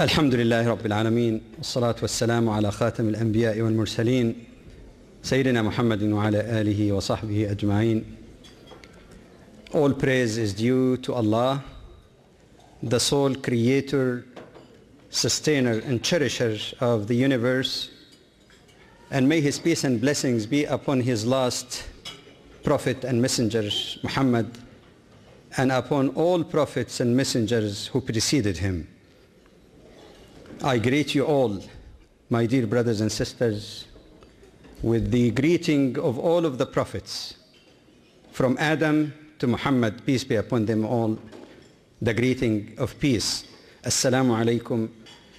الحمد لله رب العالمين والصلاة والسلام على خاتم الأنبياء والمرسلين سيدنا محمد وعلى آله وصحبه أجمعين All praise is due to Allah, the sole creator, sustainer and cherisher of the universe and may his peace and blessings be upon his last prophet and messenger Muhammad and upon all prophets and messengers who preceded him. I greet you all, my dear brothers and sisters, with the greeting of all of the prophets, from Adam to Muhammad, peace be upon them all, the greeting of peace. Assalamu alaikum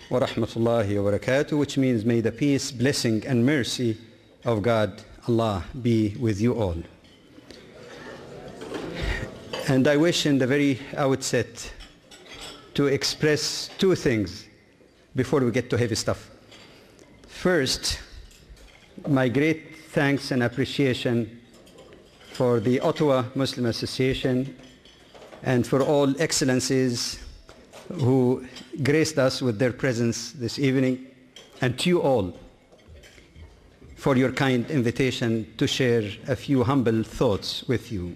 wa rahmatullahi wa barakatuh, which means may the peace, blessing and mercy of God, Allah, be with you all. And I wish in the very outset to express two things before we get to heavy stuff. First, my great thanks and appreciation for the Ottawa Muslim Association and for all excellencies who graced us with their presence this evening, and to you all for your kind invitation to share a few humble thoughts with you.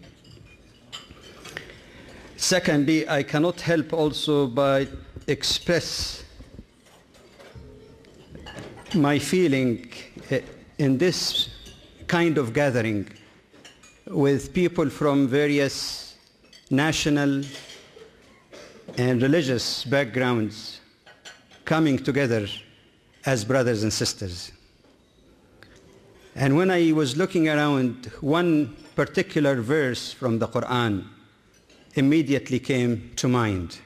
Secondly, I cannot help also but express my feeling eh, in this kind of gathering with people from various national and religious backgrounds coming together as brothers and sisters. And when I was looking around, one particular verse from the Quran immediately came to mind.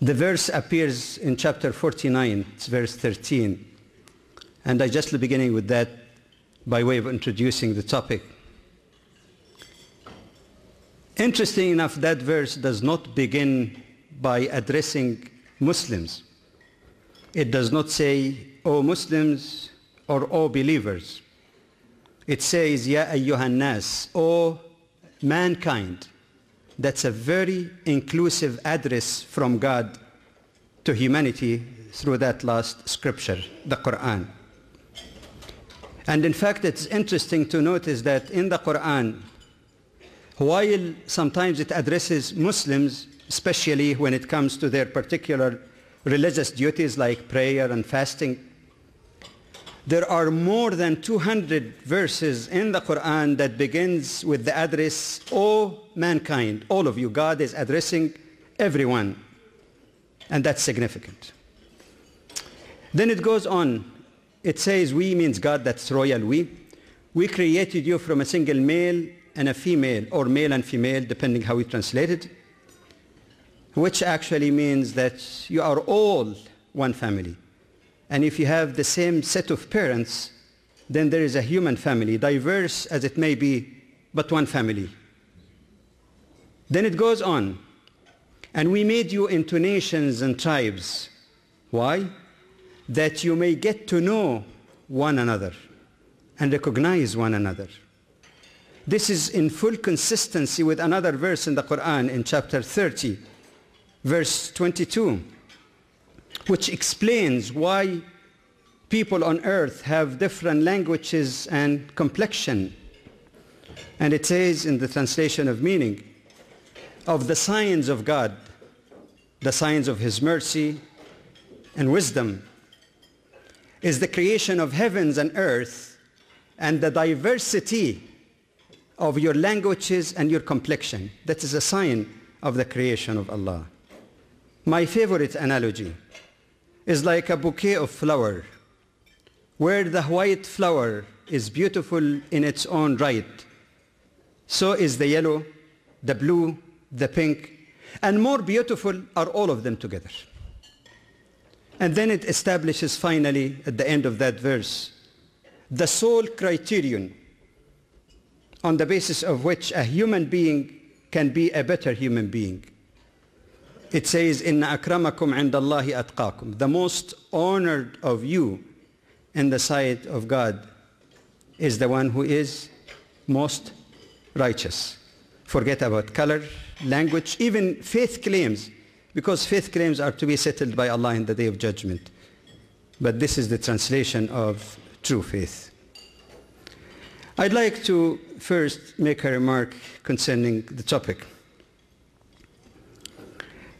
The verse appears in chapter 49, it's verse 13. And I just beginning with that by way of introducing the topic. Interesting enough, that verse does not begin by addressing Muslims. It does not say, O Muslims or O believers. It says, Ya ayyuhan nas, O mankind. That's a very inclusive address from God to humanity through that last scripture, the Quran. And in fact, it's interesting to notice that in the Quran, while sometimes it addresses Muslims, especially when it comes to their particular religious duties like prayer and fasting, there are more than 200 verses in the Quran that begins with the address, O mankind, all of you. God is addressing everyone. And that's significant. Then it goes on. It says, we means God, that's royal we. We created you from a single male and a female, or male and female, depending how we translate it, which actually means that you are all one family. And if you have the same set of parents, then there is a human family, diverse as it may be, but one family. Then it goes on. And we made you into nations and tribes. Why? That you may get to know one another and recognize one another. This is in full consistency with another verse in the Quran in chapter 30, verse 22 which explains why people on earth have different languages and complexion. And it says in the translation of meaning, of the signs of God, the signs of his mercy and wisdom, is the creation of heavens and earth and the diversity of your languages and your complexion. That is a sign of the creation of Allah. My favorite analogy is like a bouquet of flower, where the white flower is beautiful in its own right. So is the yellow, the blue, the pink, and more beautiful are all of them together. And then it establishes finally at the end of that verse the sole criterion on the basis of which a human being can be a better human being. It says, "Inna akramakum indallahi atqakum." The most honored of you in the sight of God is the one who is most righteous. Forget about color, language, even faith claims because faith claims are to be settled by Allah in the day of judgment. But this is the translation of true faith. I'd like to first make a remark concerning the topic.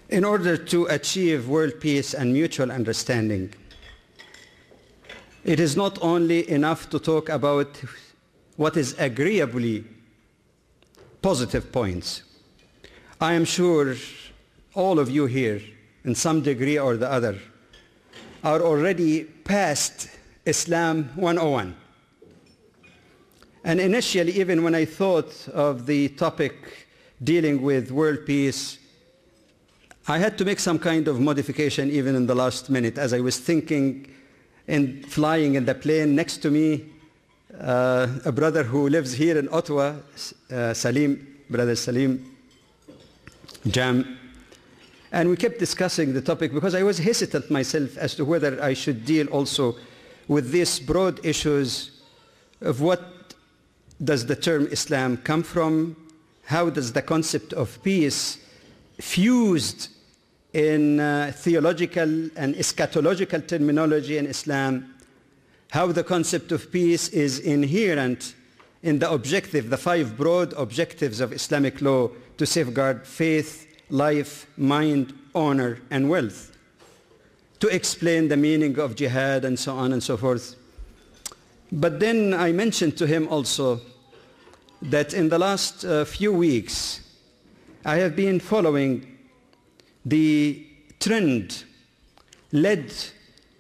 In order to achieve world peace and mutual understanding, it is not only enough to talk about what is agreeably positive points. I am sure all of you here, in some degree or the other, are already past Islam 101. And initially, even when I thought of the topic dealing with world peace, I had to make some kind of modification even in the last minute as I was thinking and flying in the plane next to me, uh, a brother who lives here in Ottawa, uh, Salim, brother Salim Jam. And we kept discussing the topic because I was hesitant myself as to whether I should deal also with these broad issues of what does the term Islam come from, how does the concept of peace fused in uh, theological and eschatological terminology in Islam, how the concept of peace is inherent in the objective, the five broad objectives of Islamic law to safeguard faith, life, mind, honor, and wealth, to explain the meaning of jihad and so on and so forth. But then I mentioned to him also that in the last uh, few weeks, I have been following the trend led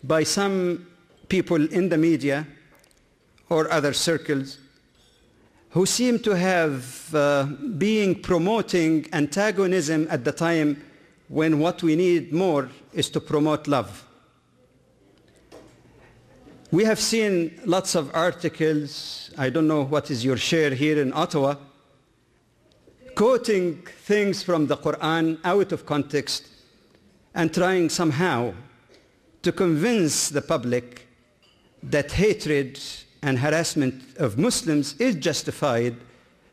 by some people in the media or other circles who seem to have uh, been promoting antagonism at the time when what we need more is to promote love. We have seen lots of articles, I don't know what is your share here in Ottawa, quoting things from the Quran out of context and trying somehow to convince the public that hatred and harassment of Muslims is justified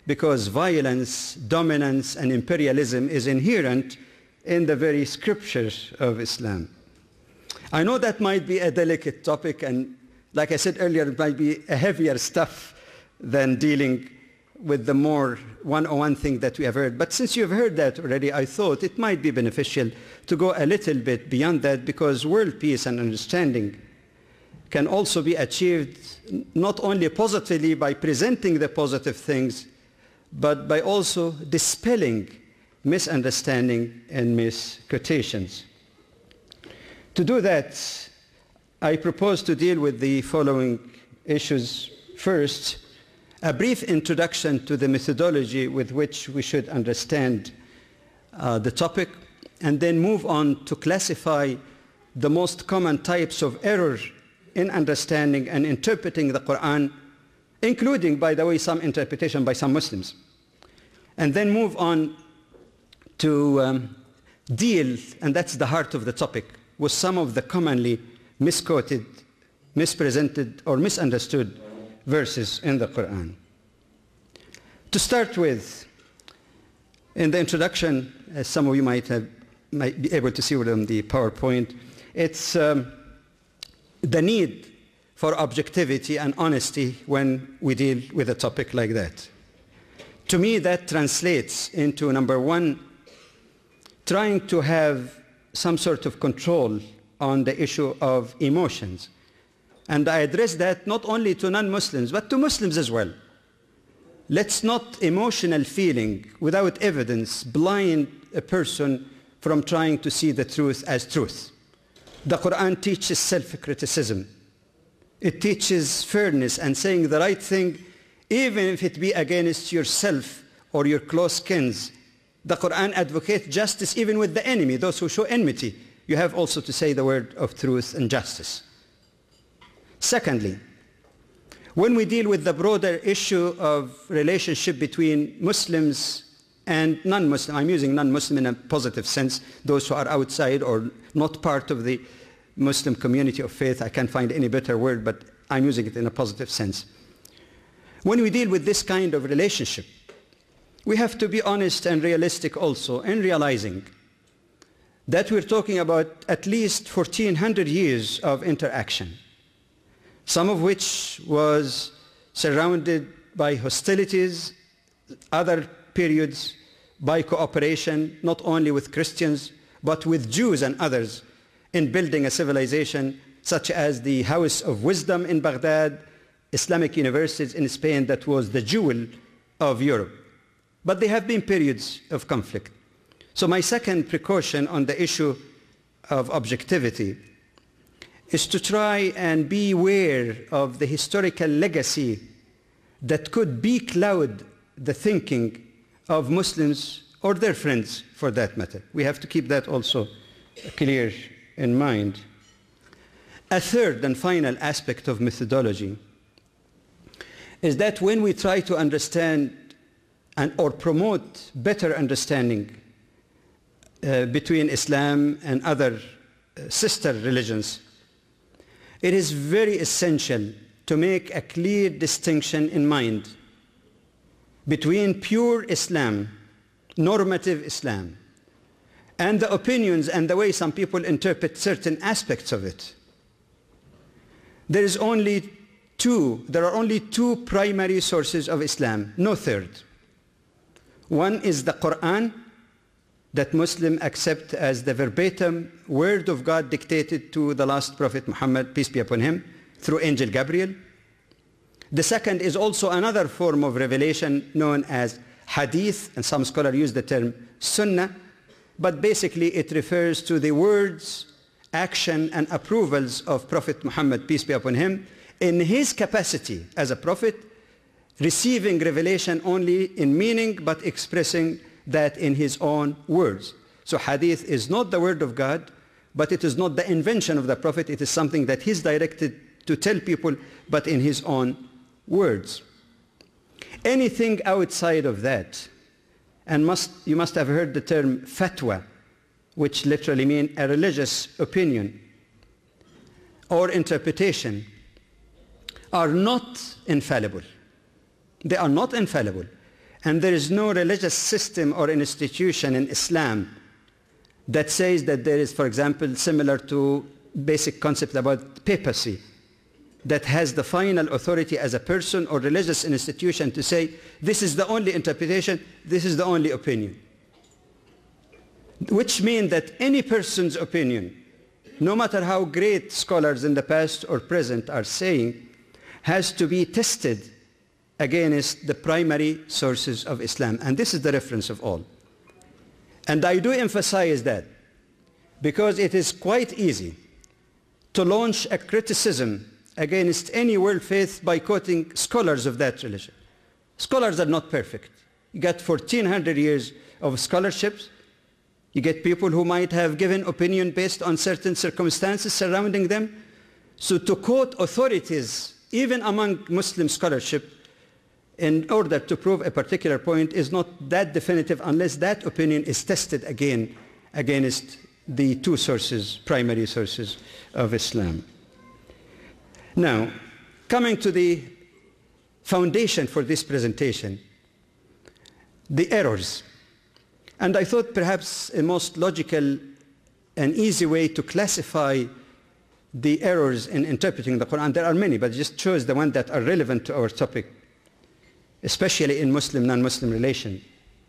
because violence, dominance, and imperialism is inherent in the very scriptures of Islam. I know that might be a delicate topic, and like I said earlier, it might be a heavier stuff than dealing with the more one-on-one thing that we have heard. But since you've heard that already, I thought it might be beneficial to go a little bit beyond that because world peace and understanding can also be achieved not only positively by presenting the positive things, but by also dispelling misunderstanding and misquotations. To do that, I propose to deal with the following issues. First, a brief introduction to the methodology with which we should understand uh, the topic, and then move on to classify the most common types of error in understanding and interpreting the Quran, including, by the way, some interpretation by some Muslims. And then move on to um, deal, and that's the heart of the topic, with some of the commonly misquoted, mispresented, or misunderstood verses in the Quran. To start with, in the introduction, as some of you might, have, might be able to see on the PowerPoint, it's um, the need for objectivity and honesty when we deal with a topic like that. To me, that translates into, number one, trying to have some sort of control on the issue of emotions. And I address that not only to non-Muslims, but to Muslims as well. Let's not emotional feeling without evidence blind a person from trying to see the truth as truth. The Quran teaches self-criticism. It teaches fairness and saying the right thing even if it be against yourself or your close kins. The Quran advocates justice even with the enemy, those who show enmity. You have also to say the word of truth and justice. Secondly, when we deal with the broader issue of relationship between Muslims and non-Muslim, I'm using non-Muslim in a positive sense, those who are outside or not part of the Muslim community of faith, I can't find any better word, but I'm using it in a positive sense. When we deal with this kind of relationship, we have to be honest and realistic also in realizing that we're talking about at least 1400 years of interaction, some of which was surrounded by hostilities, other periods by cooperation, not only with Christians, but with Jews and others in building a civilization such as the House of Wisdom in Baghdad, Islamic universities in Spain that was the jewel of Europe. But there have been periods of conflict. So my second precaution on the issue of objectivity is to try and be aware of the historical legacy that could becloud the thinking of Muslims or their friends for that matter. We have to keep that also clear in mind. A third and final aspect of methodology is that when we try to understand and, or promote better understanding uh, between Islam and other uh, sister religions, it is very essential to make a clear distinction in mind between pure Islam, normative Islam, and the opinions and the way some people interpret certain aspects of it. There is only two, there are only two primary sources of Islam, no third. One is the Quran that Muslims accept as the verbatim word of God dictated to the last Prophet Muhammad, peace be upon him, through Angel Gabriel. The second is also another form of revelation known as hadith, and some scholars use the term sunnah, but basically it refers to the words, action, and approvals of Prophet Muhammad, peace be upon him, in his capacity as a prophet, receiving revelation only in meaning, but expressing that in his own words. So hadith is not the word of God, but it is not the invention of the prophet. It is something that he's directed to tell people, but in his own words. Anything outside of that, and must, you must have heard the term fatwa, which literally means a religious opinion or interpretation, are not infallible. They are not infallible. And there is no religious system or institution in Islam that says that there is, for example, similar to basic concept about papacy, that has the final authority as a person or religious institution to say, this is the only interpretation, this is the only opinion. Which means that any person's opinion, no matter how great scholars in the past or present are saying, has to be tested against the primary sources of Islam. And this is the reference of all. And I do emphasize that because it is quite easy to launch a criticism against any world faith by quoting scholars of that religion. Scholars are not perfect. You get 1400 years of scholarships. You get people who might have given opinion based on certain circumstances surrounding them. So to quote authorities, even among Muslim scholarship, in order to prove a particular point is not that definitive unless that opinion is tested again against the two sources, primary sources of Islam. Now, coming to the foundation for this presentation, the errors. And I thought perhaps a most logical and easy way to classify the errors in interpreting the Quran, there are many, but I just chose the ones that are relevant to our topic, especially in Muslim-non-Muslim relation.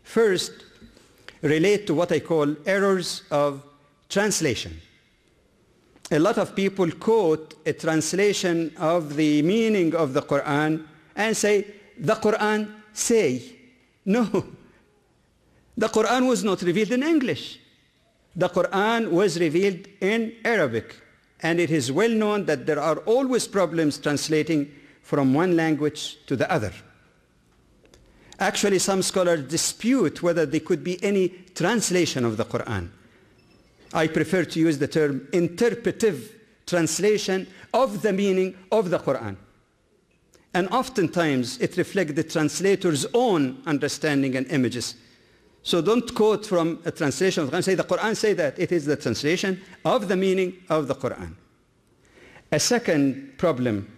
First, relate to what I call errors of translation a lot of people quote a translation of the meaning of the Quran and say, the Quran say. No. The Quran was not revealed in English. The Quran was revealed in Arabic. And it is well known that there are always problems translating from one language to the other. Actually, some scholars dispute whether there could be any translation of the Quran. I prefer to use the term interpretive translation of the meaning of the Quran. And oftentimes it reflects the translator's own understanding and images. So don't quote from a translation of the Quran. Say the Quran say that. It is the translation of the meaning of the Quran. A second problem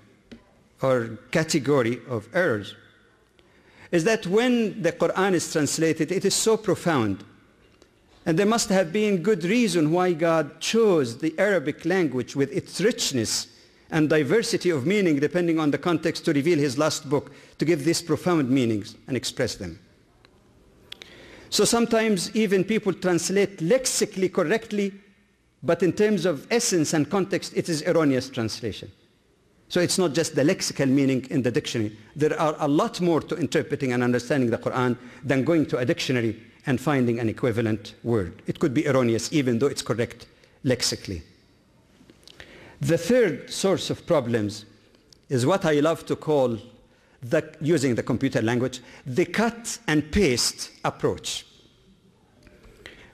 or category of errors is that when the Quran is translated, it is so profound And there must have been good reason why God chose the Arabic language with its richness and diversity of meaning depending on the context to reveal his last book, to give these profound meanings and express them. So sometimes even people translate lexically correctly, but in terms of essence and context, it is erroneous translation. So it's not just the lexical meaning in the dictionary. There are a lot more to interpreting and understanding the Quran than going to a dictionary and finding an equivalent word. It could be erroneous even though it's correct lexically. The third source of problems is what I love to call, the, using the computer language, the cut and paste approach.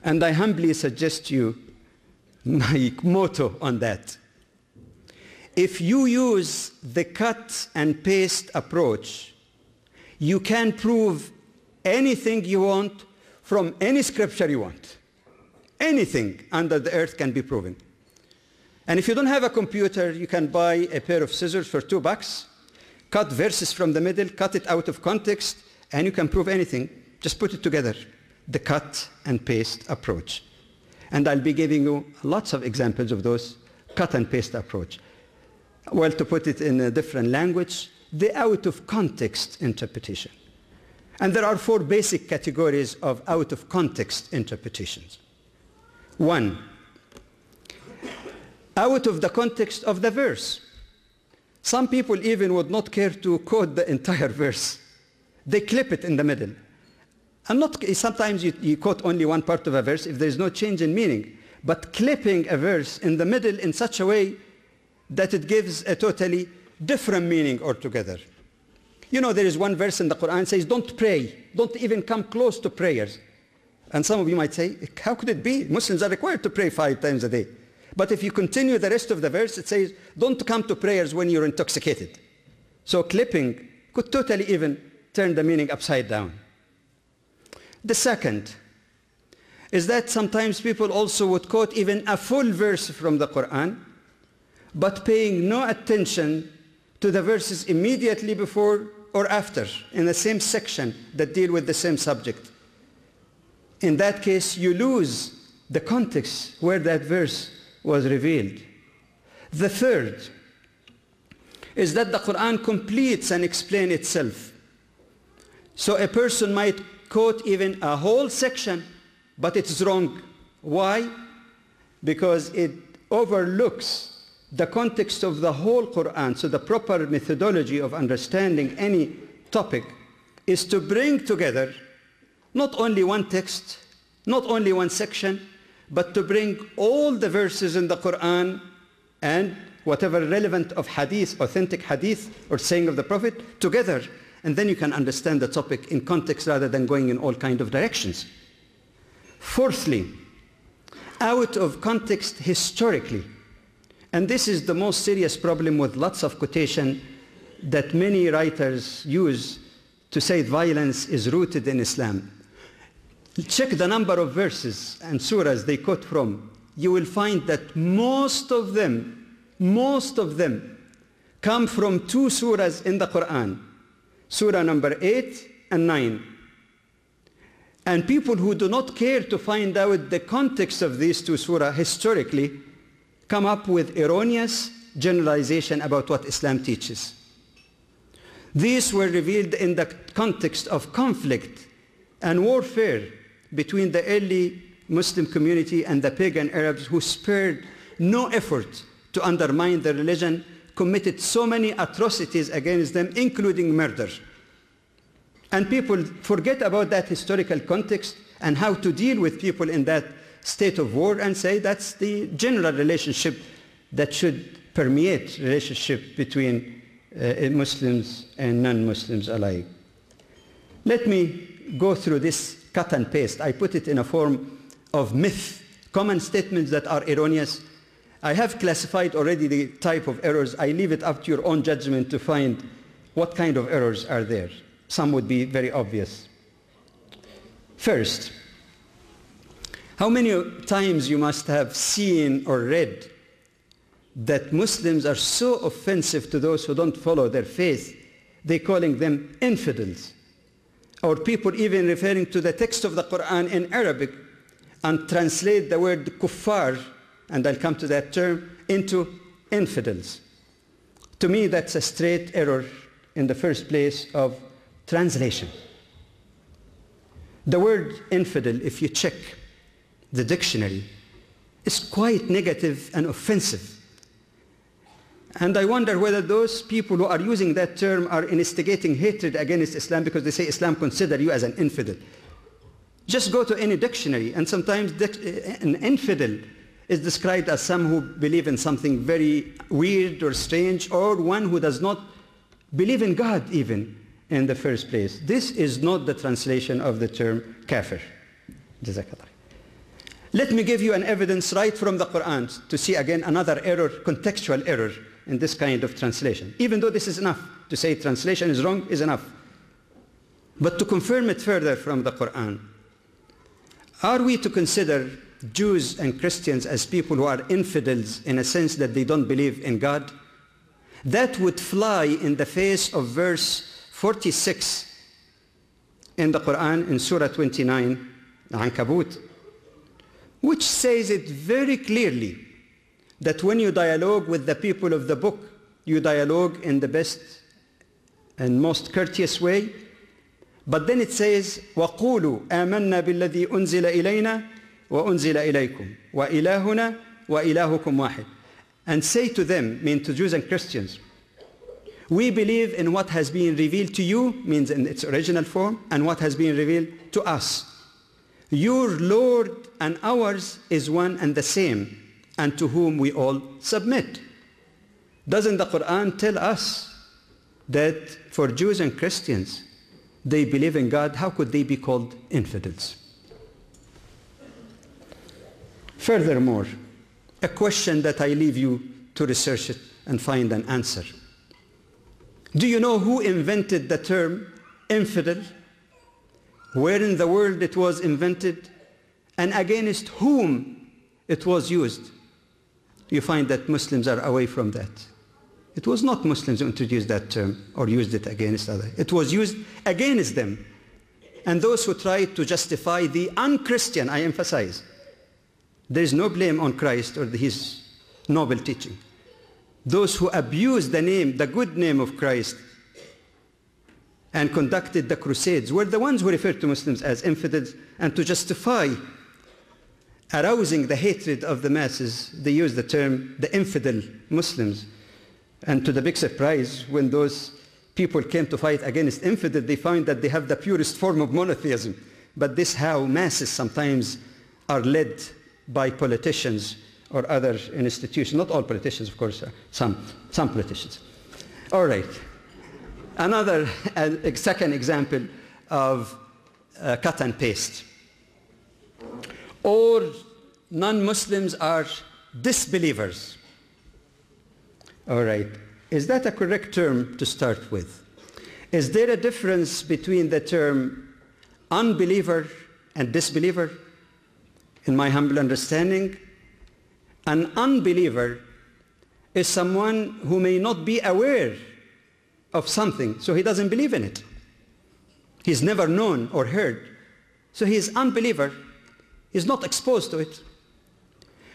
And I humbly suggest you my motto on that. If you use the cut and paste approach, you can prove anything you want from any scripture you want. Anything under the earth can be proven. And if you don't have a computer, you can buy a pair of scissors for two bucks, cut verses from the middle, cut it out of context, and you can prove anything. Just put it together, the cut and paste approach. And I'll be giving you lots of examples of those cut and paste approach. Well, to put it in a different language, the out of context interpretation. And there are four basic categories of out of context interpretations. One, out of the context of the verse. Some people even would not care to quote the entire verse. They clip it in the middle. And not, sometimes you, you quote only one part of a verse if there is no change in meaning. But clipping a verse in the middle in such a way that it gives a totally different meaning altogether. You know, there is one verse in the Quran says, don't pray. Don't even come close to prayers. And some of you might say, how could it be? Muslims are required to pray five times a day. But if you continue the rest of the verse, it says, don't come to prayers when you're intoxicated. So clipping could totally even turn the meaning upside down. The second is that sometimes people also would quote even a full verse from the Quran, but paying no attention to the verses immediately before or after in the same section that deal with the same subject. In that case, you lose the context where that verse was revealed. The third is that the Quran completes and explains itself. So a person might quote even a whole section, but it's wrong. Why? Because it overlooks the context of the whole Quran. So the proper methodology of understanding any topic is to bring together not only one text, not only one section, but to bring all the verses in the Quran and whatever relevant of hadith, authentic hadith or saying of the Prophet together. And then you can understand the topic in context rather than going in all kind of directions. Fourthly, out of context historically. And this is the most serious problem with lots of quotation that many writers use to say violence is rooted in Islam. Check the number of verses and surahs they quote from. You will find that most of them, most of them come from two surahs in the Quran. Surah number 8 and 9. And people who do not care to find out the context of these two surahs historically come up with erroneous generalization about what Islam teaches. These were revealed in the context of conflict and warfare between the early Muslim community and the pagan Arabs who spared no effort to undermine the religion, committed so many atrocities against them, including murder. And people forget about that historical context and how to deal with people in that state of war and say that's the general relationship that should permeate relationship between uh, Muslims and non-Muslims alike. Let me go through this cut and paste. I put it in a form of myth, common statements that are erroneous. I have classified already the type of errors. I leave it up to your own judgment to find what kind of errors are there. Some would be very obvious. First, how many times you must have seen or read that Muslims are so offensive to those who don't follow their faith, they're calling them infidels or people even referring to the text of the Quran in Arabic and translate the word kuffar, and I'll come to that term, into infidels. To me, that's a straight error in the first place of translation. The word infidel, if you check the dictionary, is quite negative and offensive. And I wonder whether those people who are using that term are instigating hatred against Islam because they say Islam consider you as an infidel. Just go to any dictionary and sometimes eh, an infidel is described as some who believe in something very weird or strange or one who does not believe in God even in the first place. This is not the translation of the term kafir. Let me give you an evidence right from the Quran to see again another error, contextual error in this kind of translation. Even though this is enough to say translation is wrong is enough. But to confirm it further from the Quran, are we to consider Jews and Christians as people who are infidels in a sense that they don't believe in God? That would fly in the face of verse 46 in the Quran in Surah 29, Ankabut, which says it very clearly that when you dialogue with the people of the book, you dialogue in the best and most courteous way. But then it says, وَقُولُوا آمَنَّا بِالَّذِي أُنزِلَ إِلَيْنَا وَأُنزِلَ إِلَيْكُمْ وَإِلَهُنَا وَإِلَهُكُمْ وَاحِدٌ And say to them, mean to Jews and Christians, we believe in what has been revealed to you, means in its original form, and what has been revealed to us. your Lord and ours is one and the same and to whom we all submit. Doesn't the Quran tell us that for Jews and Christians, they believe in God, how could they be called infidels? Furthermore, a question that I leave you to research it and find an answer. Do you know who invented the term infidel? Where in the world it was invented? And against whom it was used? you find that Muslims are away from that. It was not Muslims who introduced that term or used it against others. It was used against them. And those who tried to justify the unchristian, I emphasize, there is no blame on Christ or his noble teaching. Those who abuse the name, the good name of Christ, and conducted the crusades were the ones who referred to Muslims as infidels and to justify arousing the hatred of the masses, they used the term the infidel Muslims. And to the big surprise, when those people came to fight against infidel, they found that they have the purest form of monotheism. But this how masses sometimes are led by politicians or other institutions. Not all politicians, of course, uh, some, some politicians. All right. Another uh, second example of uh, cut and paste or non-Muslims are disbelievers. All right. Is that a correct term to start with? Is there a difference between the term unbeliever and disbeliever? In my humble understanding, an unbeliever is someone who may not be aware of something, so he doesn't believe in it. He's never known or heard. So he is unbeliever He's not exposed to it.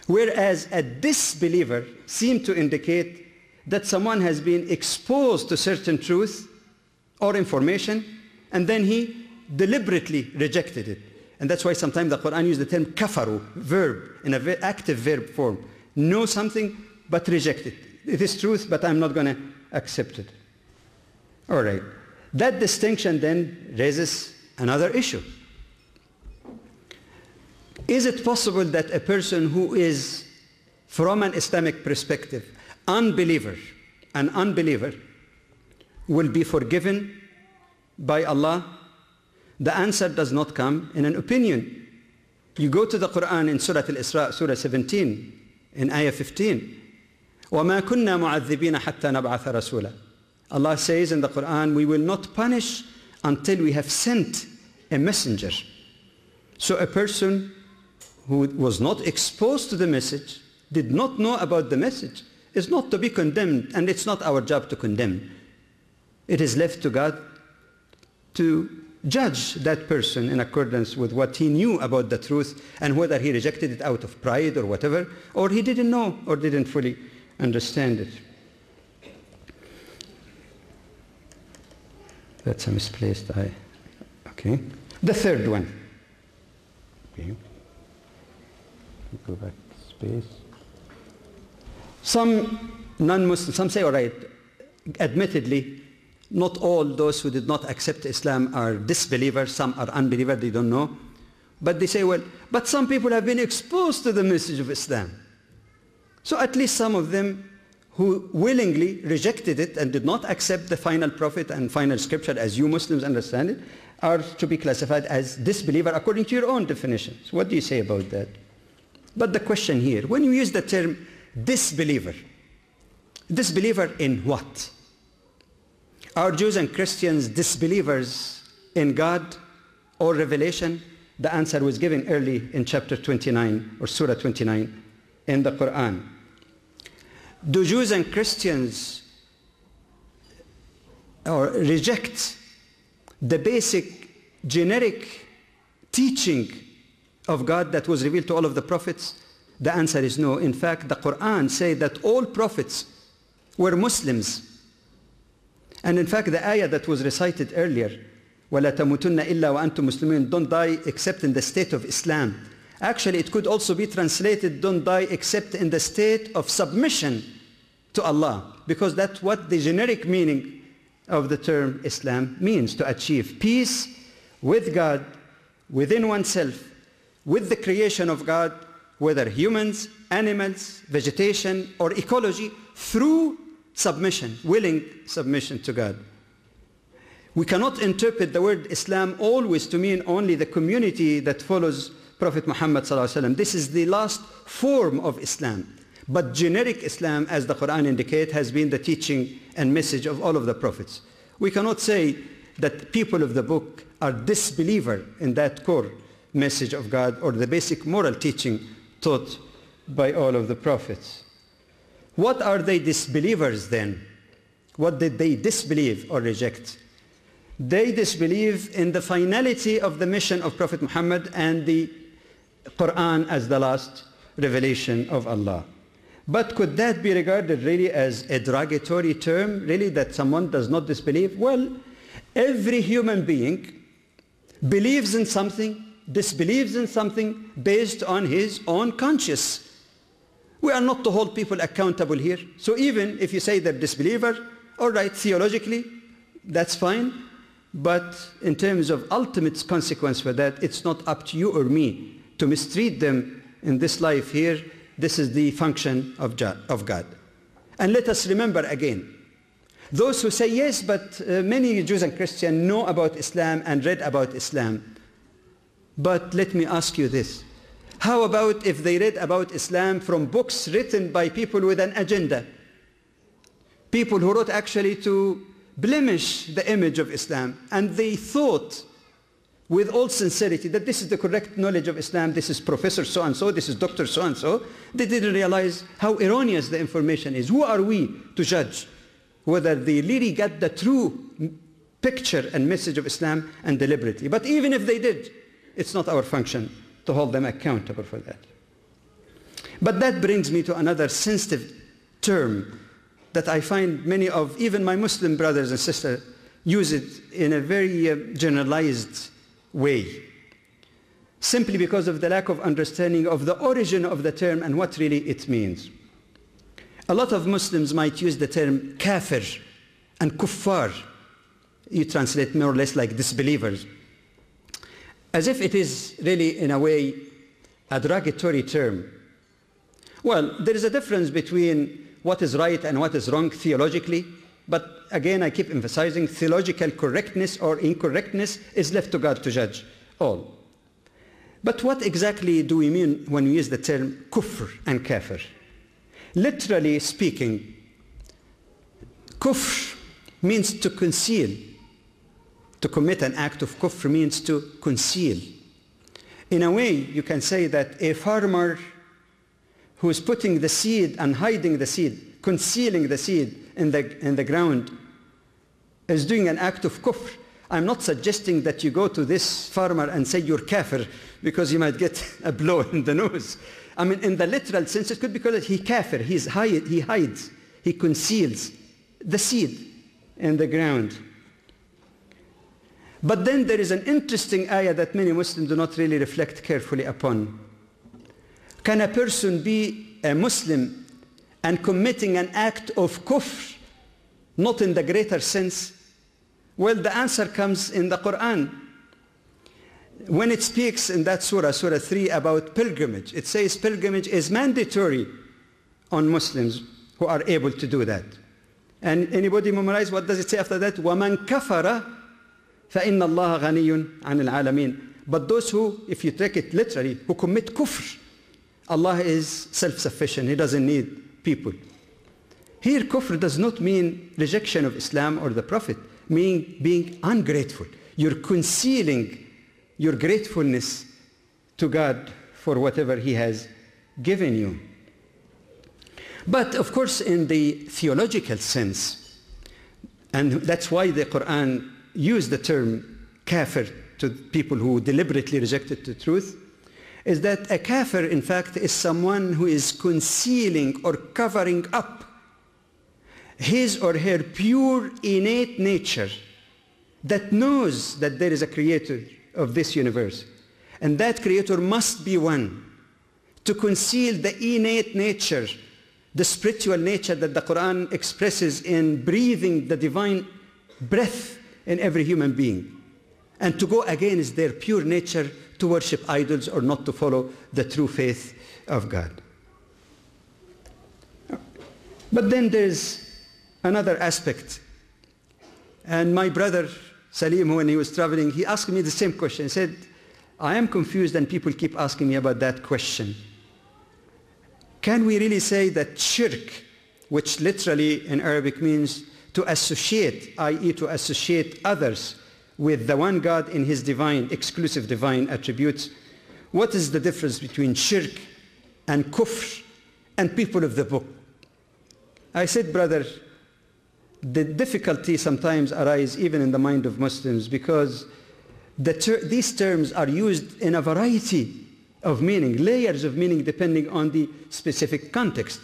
Whereas a disbeliever seems to indicate that someone has been exposed to certain truth or information and then he deliberately rejected it. And that's why sometimes the Quran uses the term kafaru, verb, in an active verb form. Know something, but reject it. It is truth, but I'm not going to accept it. All right. That distinction then raises another issue. Is it possible that a person who is, from an Islamic perspective, unbeliever, an unbeliever, will be forgiven by Allah? The answer does not come in an opinion. You go to the Quran in Surah Al-Isra, Surah 17, in Ayah 15. وَمَا كُنَّا مُعَذِّبِينَ حَتَّى نَبْعَثَ رَسُولًا Allah says in the Quran, we will not punish until we have sent a messenger. So a person who was not exposed to the message, did not know about the message, is not to be condemned, and it's not our job to condemn. It is left to God to judge that person in accordance with what he knew about the truth and whether he rejected it out of pride or whatever, or he didn't know or didn't fully understand it. That's a misplaced I. Okay. The third one. Okay. Go back space. Some non-Muslims, some say, all right, admittedly, not all those who did not accept Islam are disbelievers, some are unbelievers, they don't know. But they say, well, but some people have been exposed to the message of Islam. So at least some of them who willingly rejected it and did not accept the final prophet and final scripture as you Muslims understand it, are to be classified as disbeliever according to your own definitions. What do you say about that? But the question here, when you use the term disbeliever, disbeliever in what? Are Jews and Christians disbelievers in God or revelation? The answer was given early in chapter 29 or Surah 29 in the Quran Do Jews and Christians or reject the basic generic teaching of God that was revealed to all of the prophets? The answer is no. In fact, the Quran says that all prophets were Muslims. And in fact, the ayah that was recited earlier, وَلَا تَمُوتُنَّ إِلَّا وَأَنْتُمْ مُسْلِمُونَ Don't die except in the state of Islam. Actually, it could also be translated, don't die except in the state of submission to Allah. Because that's what the generic meaning of the term Islam means, to achieve peace with God, within oneself, with the creation of God, whether humans, animals, vegetation, or ecology, through submission, willing submission to God. We cannot interpret the word Islam always to mean only the community that follows Prophet Muhammad This is the last form of Islam. But generic Islam, as the Quran indicates, has been the teaching and message of all of the prophets. We cannot say that people of the book are disbeliever in that core message of God or the basic moral teaching taught by all of the prophets. What are they disbelievers then? What did they disbelieve or reject? They disbelieve in the finality of the mission of Prophet Muhammad and the Quran as the last revelation of Allah. But could that be regarded really as a derogatory term, really that someone does not disbelieve? Well, every human being believes in something, disbelieves in something based on his own conscience. We are not to hold people accountable here. So even if you say they're disbeliever, all right, theologically, that's fine. But in terms of ultimate consequence for that, it's not up to you or me to mistreat them in this life here. This is the function of God. And let us remember again, those who say, yes, but uh, many Jews and Christians know about Islam and read about Islam. But let me ask you this. How about if they read about Islam from books written by people with an agenda? People who wrote actually to blemish the image of Islam. And they thought with all sincerity that this is the correct knowledge of Islam, this is Professor so-and-so, this is Doctor so-and-so. They didn't realize how erroneous the information is. Who are we to judge whether they really got the true picture and message of Islam and deliberately? But even if they did, it's not our function to hold them accountable for that. But that brings me to another sensitive term that I find many of even my Muslim brothers and sisters use it in a very uh, generalized way simply because of the lack of understanding of the origin of the term and what really it means. A lot of Muslims might use the term kafir and kuffar. You translate more or less like disbelievers as if it is really, in a way, a derogatory term. Well, there is a difference between what is right and what is wrong theologically, but again, I keep emphasizing theological correctness or incorrectness is left to God to judge all. But what exactly do we mean when we use the term kufr and kafir? Literally speaking, kufr means to conceal to commit an act of kufr means to conceal. In a way, you can say that a farmer who is putting the seed and hiding the seed, concealing the seed in the, in the ground, is doing an act of kufr. I'm not suggesting that you go to this farmer and say you're kafir because you might get a blow in the nose. I mean, in the literal sense, it could be called he kafir. He's hide, he hides, he conceals the seed in the ground. But then there is an interesting ayah that many Muslims do not really reflect carefully upon. Can a person be a Muslim and committing an act of kufr, not in the greater sense? Well, the answer comes in the Quran. When it speaks in that surah, surah 3, about pilgrimage, it says pilgrimage is mandatory on Muslims who are able to do that. And anybody memorize what does it say after that? وَمَنْ كَفَرَ فَإِنَّ اللَّهَ غَنِيٌّ عَنِ الْعَالَمِينَ But those who, if you take it literally, who commit kufr, Allah is self-sufficient. He doesn't need people. Here, kufr does not mean rejection of Islam or the Prophet, meaning being ungrateful. You're concealing your gratefulness to God for whatever He has given you. But of course, in the theological sense, and that's why the Quran used the term kafir to people who deliberately rejected the truth, is that a kafir, in fact, is someone who is concealing or covering up his or her pure innate nature that knows that there is a creator of this universe. And that creator must be one to conceal the innate nature, the spiritual nature that the Quran expresses in breathing the divine breath in every human being. And to go against their pure nature to worship idols or not to follow the true faith of God. But then there's another aspect. And my brother Salim, when he was traveling, he asked me the same question. He said, I am confused and people keep asking me about that question. Can we really say that shirk, which literally in Arabic means to associate, i.e. to associate others with the one God in his divine, exclusive divine attributes, what is the difference between shirk and kufr and people of the book? I said, brother, the difficulty sometimes arises even in the mind of Muslims because the ter these terms are used in a variety of meaning, layers of meaning depending on the specific context.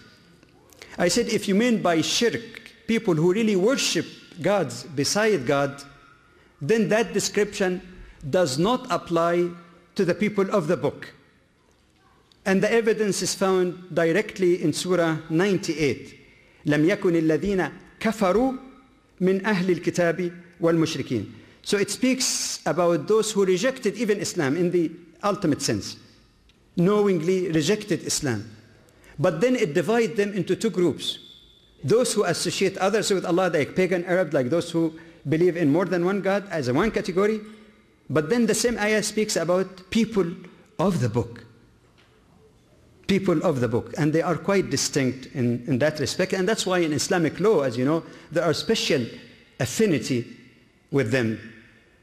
I said if you mean by shirk people who really worship gods beside God, then that description does not apply to the people of the book. And the evidence is found directly in Surah 98. لم يكن الذين كفروا من أهل الكتاب والمشركين. So it speaks about those who rejected even Islam in the ultimate sense, knowingly rejected Islam. But then it divides them into two groups. Those who associate others with Allah, like pagan Arab, like those who believe in more than one God as a one category. But then the same ayah speaks about people of the book people of the book. And they are quite distinct in, in that respect. And that's why in Islamic law, as you know, there are special affinity with them.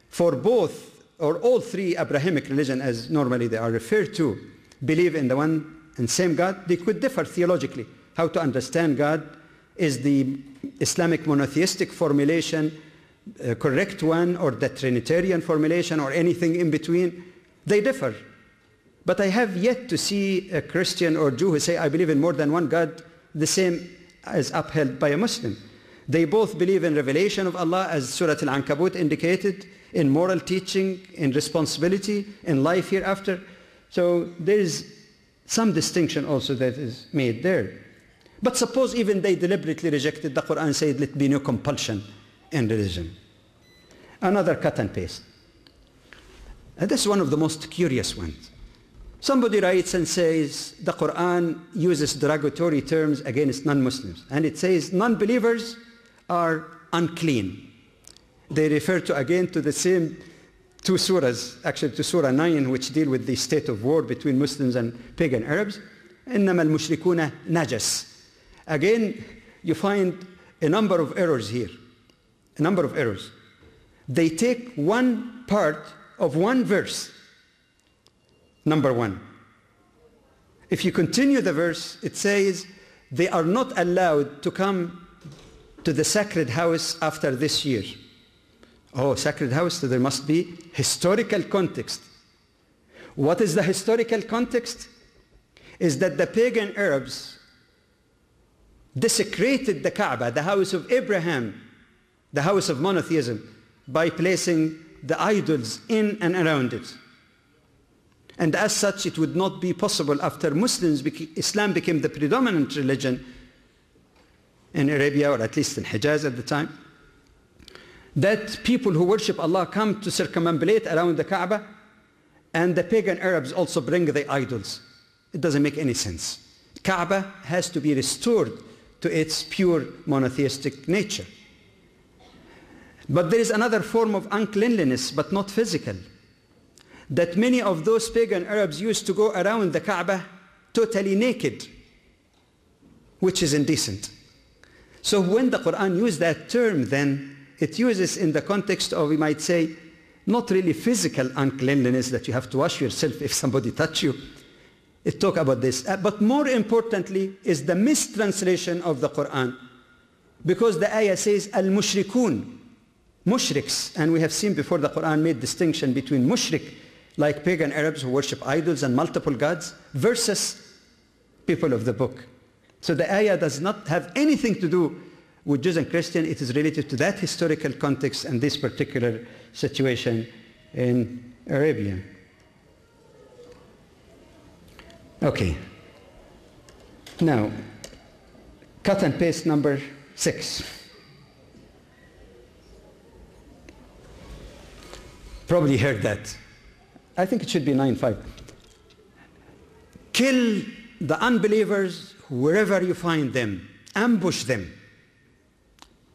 For both or all three Abrahamic religion, as normally they are referred to, believe in the one and same God. They could differ theologically. How to understand God is the Islamic monotheistic formulation a correct one or the Trinitarian formulation or anything in between. They differ. But I have yet to see a Christian or Jew who say, I believe in more than one God, the same as upheld by a Muslim. They both believe in revelation of Allah, as Surah Al-Ankabut indicated, in moral teaching, in responsibility, in life hereafter. So there is some distinction also that is made there. But suppose even they deliberately rejected the Quran said, let be no compulsion in religion. Another cut and paste. And this is one of the most curious ones. Somebody writes and says the Quran uses derogatory terms against non-Muslims. And it says non-believers are unclean. They refer to again to the same two surahs, actually to Surah 9, which deal with the state of war between Muslims and pagan Arabs. إنما المشركون نجس. Again, you find a number of errors here. A number of errors. They take one part of one verse Number one. If you continue the verse, it says, they are not allowed to come to the sacred house after this year. Oh, sacred house, so there must be historical context. What is the historical context? Is that the pagan Arabs desecrated the Kaaba, the house of Abraham, the house of monotheism, by placing the idols in and around it. And as such, it would not be possible after Muslims, Islam became the predominant religion in Arabia, or at least in Hijaz at the time, that people who worship Allah come to circumambulate around the Kaaba, and the pagan Arabs also bring the idols. It doesn't make any sense. Kaaba has to be restored to its pure monotheistic nature. But there is another form of uncleanliness, but not physical that many of those pagan Arabs used to go around the Kaaba totally naked, which is indecent. So when the Quran used that term, then it uses in the context of, we might say, not really physical uncleanliness that you have to wash yourself if somebody touch you. It talk about this. Uh, but more importantly is the mistranslation of the Quran. Because the ayah says, al-mushrikun, mushriks. And we have seen before the Quran made distinction between mushrik, like pagan Arabs who worship idols and multiple gods, versus people of the book. So the ayah does not have anything to do with Jews and Christians. It is related to that historical context and this particular situation in Arabia. Okay. Now, cut and paste number six. Probably heard that. I think it should be 9-5. Kill the unbelievers wherever you find them. Ambush them.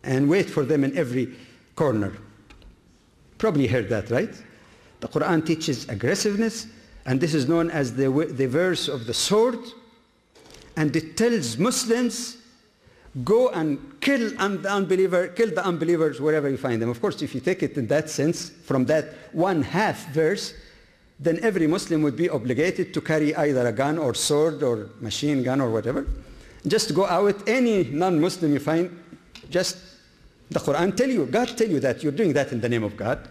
And wait for them in every corner. Probably heard that, right? The Quran teaches aggressiveness, and this is known as the, the verse of the sword. And it tells Muslims, go and kill the unbeliever, kill the unbelievers wherever you find them. Of course, if you take it in that sense, from that one half verse, then every Muslim would be obligated to carry either a gun or sword or machine gun or whatever. Just go out, any non-Muslim you find, just the Quran tell you, God tell you that you're doing that in the name of God.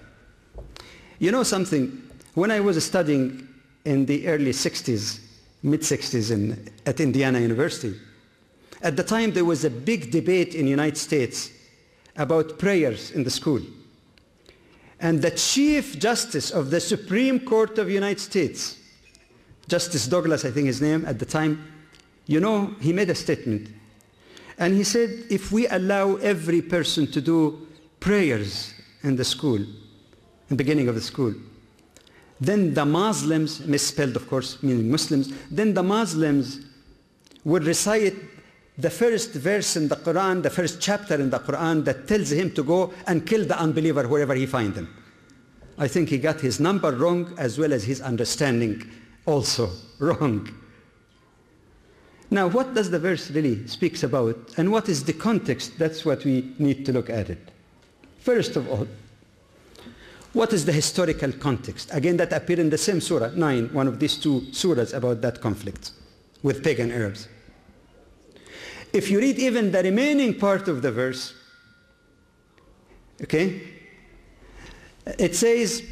You know something, when I was studying in the early 60s, mid-60s in, at Indiana University, at the time there was a big debate in the United States about prayers in the school. And the Chief Justice of the Supreme Court of the United States, Justice Douglas, I think his name at the time, you know, he made a statement. And he said, if we allow every person to do prayers in the school, in the beginning of the school, then the Muslims, misspelled of course, meaning Muslims, then the Muslims would recite the first verse in the Quran, the first chapter in the Quran that tells him to go and kill the unbeliever wherever he finds them. I think he got his number wrong as well as his understanding also wrong. Now, what does the verse really speaks about and what is the context? That's what we need to look at it. First of all, what is the historical context? Again, that appeared in the same surah, 9, one of these two surahs about that conflict with pagan Arabs. If you read even the remaining part of the verse, okay, it says,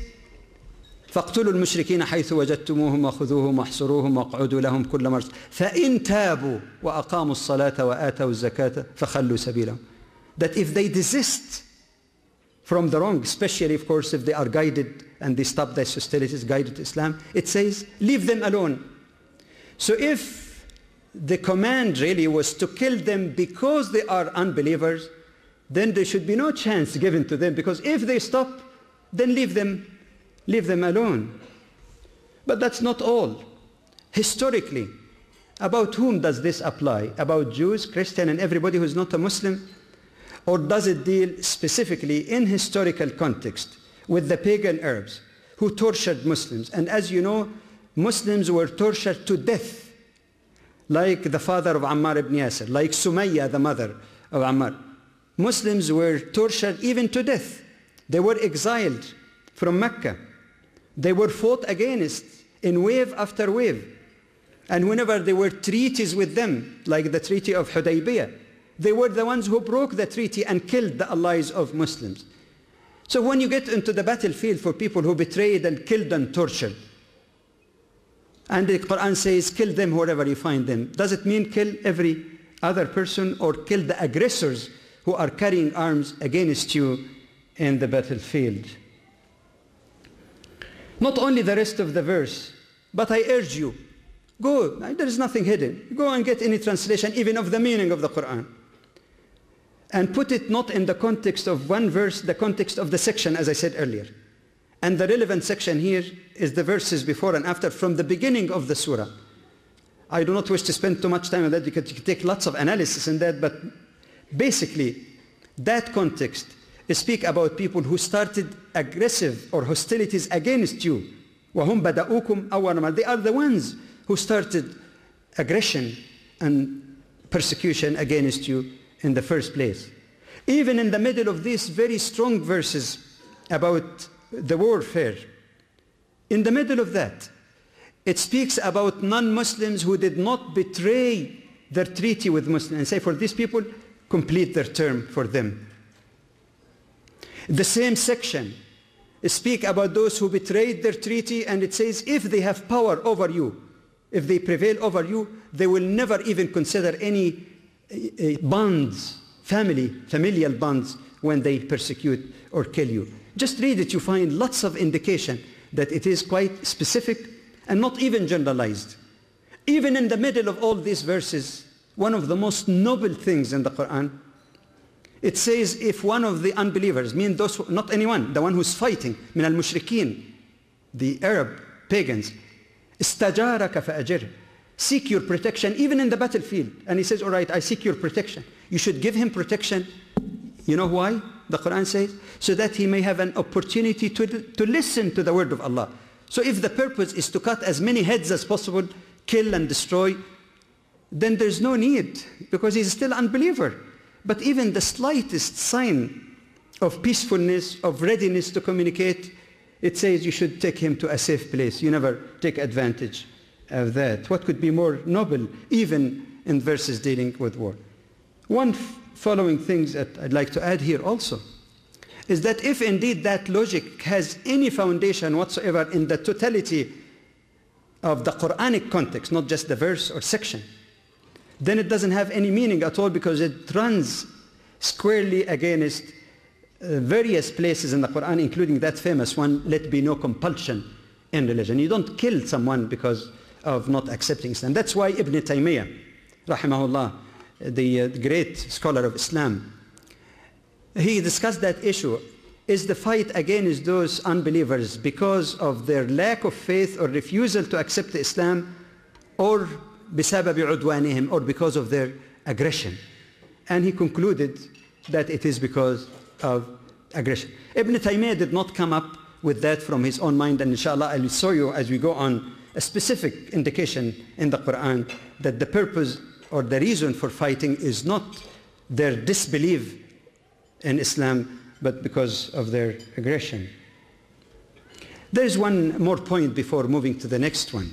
فاقتلوا المشركين حيث وجدتموهم وخذوهم واحصروهم واقعدوا لهم كل مرصد فإن تابوا وأقاموا الصلاة وآتوا الزكاة فخلوا سبيلهم that if they desist from the wrong, especially of course if they are guided and they stop their hostilities, guided to Islam, it says leave them alone. So if the command really was to kill them because they are unbelievers, then there should be no chance given to them because if they stop, then leave them, leave them alone. But that's not all. Historically, about whom does this apply? About Jews, Christian, and everybody who's not a Muslim? Or does it deal specifically in historical context with the pagan Arabs who tortured Muslims? And as you know, Muslims were tortured to death like the father of Ammar ibn Yasir, like Sumayya, the mother of Ammar. Muslims were tortured even to death. They were exiled from Mecca. They were fought against in wave after wave. And whenever there were treaties with them, like the Treaty of Hudaybiyah, they were the ones who broke the treaty and killed the allies of Muslims. So when you get into the battlefield for people who betrayed and killed and tortured, and the Quran says, kill them wherever you find them, does it mean kill every other person or kill the aggressors who are carrying arms against you in the battlefield? Not only the rest of the verse, but I urge you, go, there is nothing hidden. Go and get any translation, even of the meaning of the Quran. And put it not in the context of one verse, the context of the section, as I said earlier. And the relevant section here is the verses before and after from the beginning of the surah. I do not wish to spend too much time on that because you can take lots of analysis in that, but basically, that context speak about people who started aggressive or hostilities against you. وَهُمْ بَدَأُوكُمْ أَوَّلَ They are the ones who started aggression and persecution against you in the first place. Even in the middle of these very strong verses about the warfare, in the middle of that, it speaks about non-Muslims who did not betray their treaty with Muslims and say for these people, complete their term for them. The same section speak about those who betrayed their treaty and it says if they have power over you, if they prevail over you, they will never even consider any uh, bonds, family, familial bonds when they persecute or kill you. Just read it, you find lots of indication that it is quite specific and not even generalized. Even in the middle of all these verses, one of the most noble things in the Quran, it says if one of the unbelievers, mean those, not anyone, the one who's fighting, min al-mushrikeen, the Arab pagans, استجارك فأجره. Seek your protection even in the battlefield. And he says, all right, I seek your protection. You should give him protection. You know why? The Quran says, so that he may have an opportunity to, to listen to the word of Allah. So if the purpose is to cut as many heads as possible, kill and destroy, then there's no need because he's still unbeliever. But even the slightest sign of peacefulness, of readiness to communicate, it says you should take him to a safe place. You never take advantage of that. What could be more noble, even in verses dealing with war? One following things that I'd like to add here also is that if indeed that logic has any foundation whatsoever in the totality of the Quranic context, not just the verse or section, then it doesn't have any meaning at all because it runs squarely against uh, various places in the Quran, including that famous one, let be no compulsion in religion. You don't kill someone because of not accepting Islam. That's why Ibn Taymiyyah, rahimahullah, the uh, great scholar of Islam, he discussed that issue. Is the fight against those unbelievers because of their lack of faith or refusal to accept Islam or بسبب عدوانهم or because of their aggression? And he concluded that it is because of aggression. Ibn Taymiyyah did not come up with that from his own mind and inshallah I will show you as we go on a specific indication in the Quran that the purpose or the reason for fighting is not their disbelief in Islam, but because of their aggression. There's one more point before moving to the next one.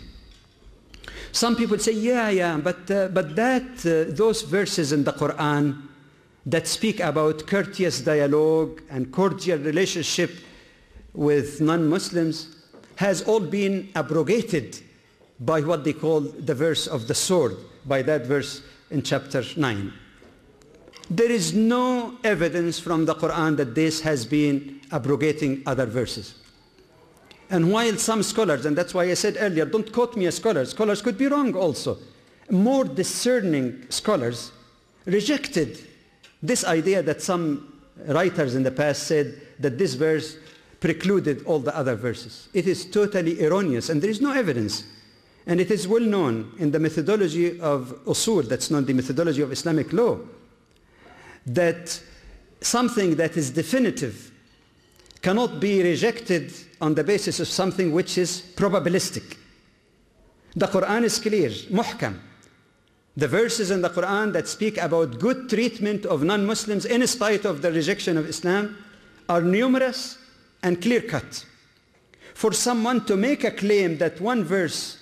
Some people say, yeah, yeah, but, uh, but that, uh, those verses in the Quran that speak about courteous dialogue and cordial relationship with non-Muslims has all been abrogated by what they call the verse of the sword, by that verse in chapter 9. There is no evidence from the Quran that this has been abrogating other verses. And while some scholars, and that's why I said earlier, don't quote me as scholars, scholars could be wrong also. More discerning scholars rejected this idea that some writers in the past said that this verse precluded all the other verses. It is totally erroneous and there is no evidence. And it is well known in the methodology of usul, that's not the methodology of Islamic law, that something that is definitive cannot be rejected on the basis of something which is probabilistic. The Quran is clear, muhkam. The verses in the Quran that speak about good treatment of non-Muslims in spite of the rejection of Islam are numerous and clear-cut. For someone to make a claim that one verse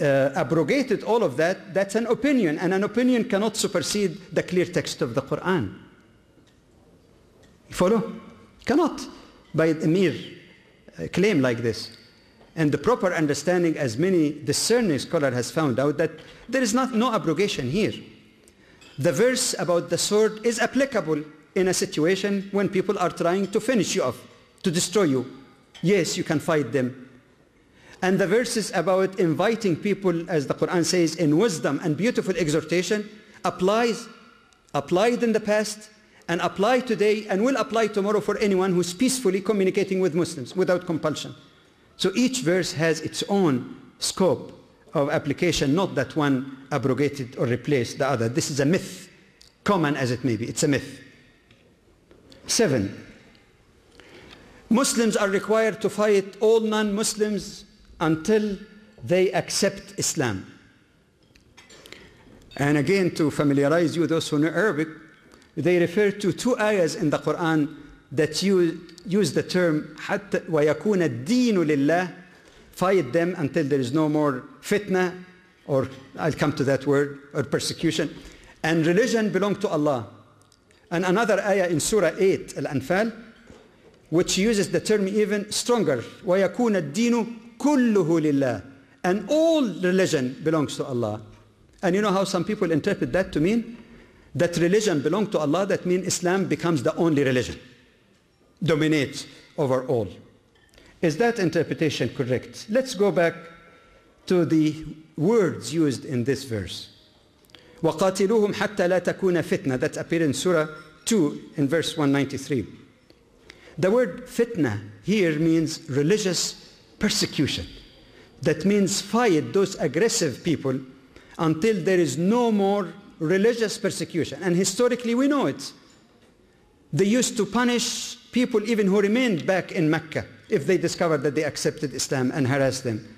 uh, abrogated all of that, that's an opinion, and an opinion cannot supersede the clear text of the Quran. You follow? Cannot by a mere uh, claim like this. And the proper understanding, as many discerning scholars has found out, that there is not, no abrogation here. The verse about the sword is applicable in a situation when people are trying to finish you off, to destroy you. Yes, you can fight them. And the verses about inviting people, as the Quran says, in wisdom and beautiful exhortation, applies, applied in the past, and apply today, and will apply tomorrow for anyone who's peacefully communicating with Muslims without compulsion. So each verse has its own scope of application, not that one abrogated or replaced the other. This is a myth, common as it may be. It's a myth. Seven, Muslims are required to fight all non-Muslims until they accept Islam. And again, to familiarize you, those who know Arabic, they refer to two ayahs in the Quran that use, use the term حتى ويكون الدين لله fight them until there is no more fitna or I'll come to that word or persecution and religion belong to Allah and another ayah in Surah 8 Al-Anfal which uses the term even stronger ويكون الدين كله لله and all religion belongs to Allah and you know how some people interpret that to mean that religion belongs to Allah that means Islam becomes the only religion dominates over all. Is that interpretation correct? Let's go back to the words used in this verse. وَقَاتِلُوهُمْ حَتَّى لَا تَكُونَ fitna. That appears in Surah 2 in verse 193. The word fitna here means religious persecution. That means fight those aggressive people until there is no more religious persecution. And historically we know it. They used to punish people even who remained back in Mecca if they discovered that they accepted Islam and harassed them.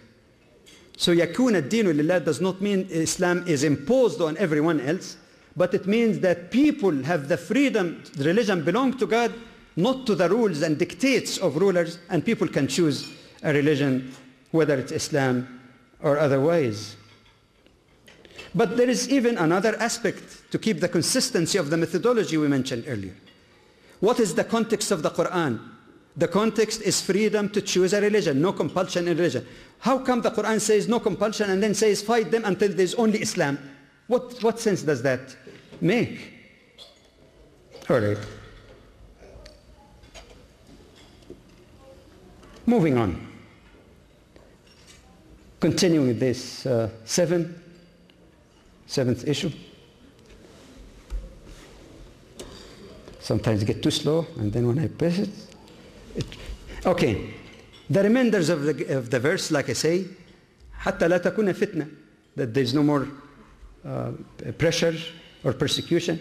So yakun ad-dinu lillah does not mean Islam is imposed on everyone else, but it means that people have the freedom, religion belongs to God, not to the rules and dictates of rulers, and people can choose a religion, whether it's Islam or otherwise. But there is even another aspect to keep the consistency of the methodology we mentioned earlier. What is the context of the Quran? The context is freedom to choose a religion, no compulsion in religion. How come the Quran says no compulsion and then says fight them until there's only Islam? What, what sense does that make? All right. Moving on Continuing with this uh, seven, seventh issue. Sometimes get too slow, and then when I press it, it okay. The remainders of the, of the verse, like I say, حتى لا تكون فتنة, that there is no more uh, pressure or persecution.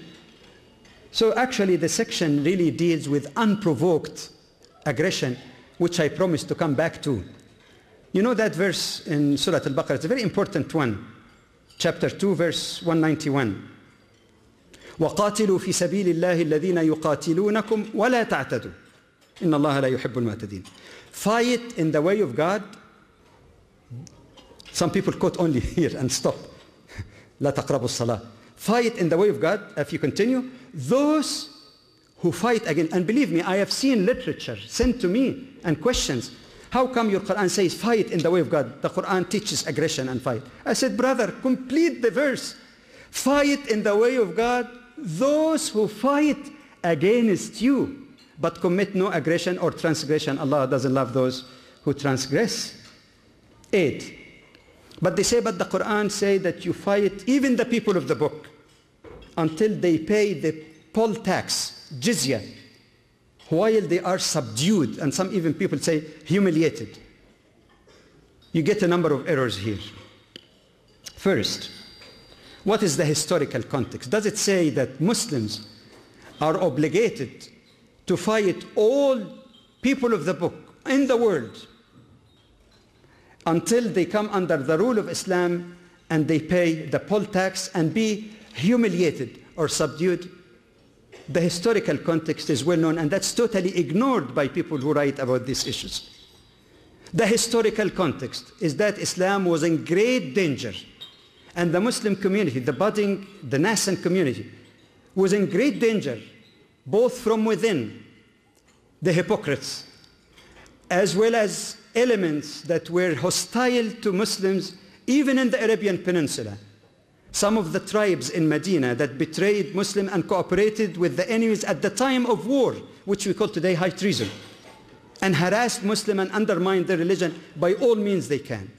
So actually the section really deals with unprovoked aggression, which I promise to come back to. You know that verse in Surah Al-Baqarah, it's a very important one. Chapter 2, verse 191. وقاتلوا في سبيل الله الذين يقاتلونكم ولا تعتدوا. إن الله لا يحب المعتدين. Fight in the way of God. Some people quote only here and stop. لا تقربوا الصلاة. Fight in the way of God. If you continue Those who fight again and believe me I have seen literature sent to me and questions how come your Quran says fight in the way of God? The Quran teaches aggression and fight. I said, brother, complete the verse. Fight in the way of God those who fight against you, but commit no aggression or transgression. Allah doesn't love those who transgress. Eight. But they say, but the Quran say that you fight even the people of the book until they pay the poll tax, jizya, while they are subdued, and some even people say humiliated. You get a number of errors here. First, what is the historical context? Does it say that Muslims are obligated to fight all people of the book in the world until they come under the rule of Islam and they pay the poll tax and be humiliated or subdued? The historical context is well known and that's totally ignored by people who write about these issues. The historical context is that Islam was in great danger and the Muslim community, the budding, the nascent community, was in great danger, both from within the hypocrites, as well as elements that were hostile to Muslims even in the Arabian Peninsula. Some of the tribes in Medina that betrayed Muslim and cooperated with the enemies at the time of war, which we call today high treason, and harassed Muslim and undermined their religion by all means they can.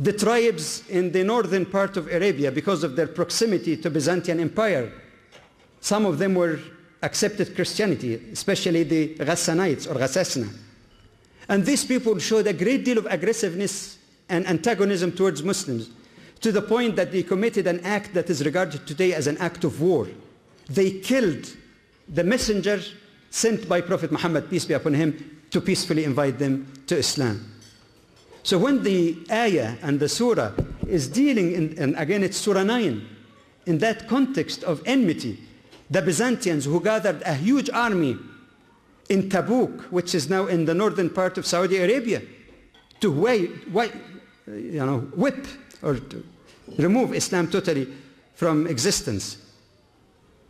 The tribes in the northern part of Arabia, because of their proximity to Byzantine Empire, some of them were accepted Christianity, especially the Ghassanites or Ghassasna. And these people showed a great deal of aggressiveness and antagonism towards Muslims to the point that they committed an act that is regarded today as an act of war. They killed the messenger sent by Prophet Muhammad, peace be upon him, to peacefully invite them to Islam. So when the ayah and the surah is dealing, in, and again it's surah 9, in that context of enmity, the Byzantines who gathered a huge army in Tabuk, which is now in the northern part of Saudi Arabia, to you know, whip or to remove Islam totally from existence.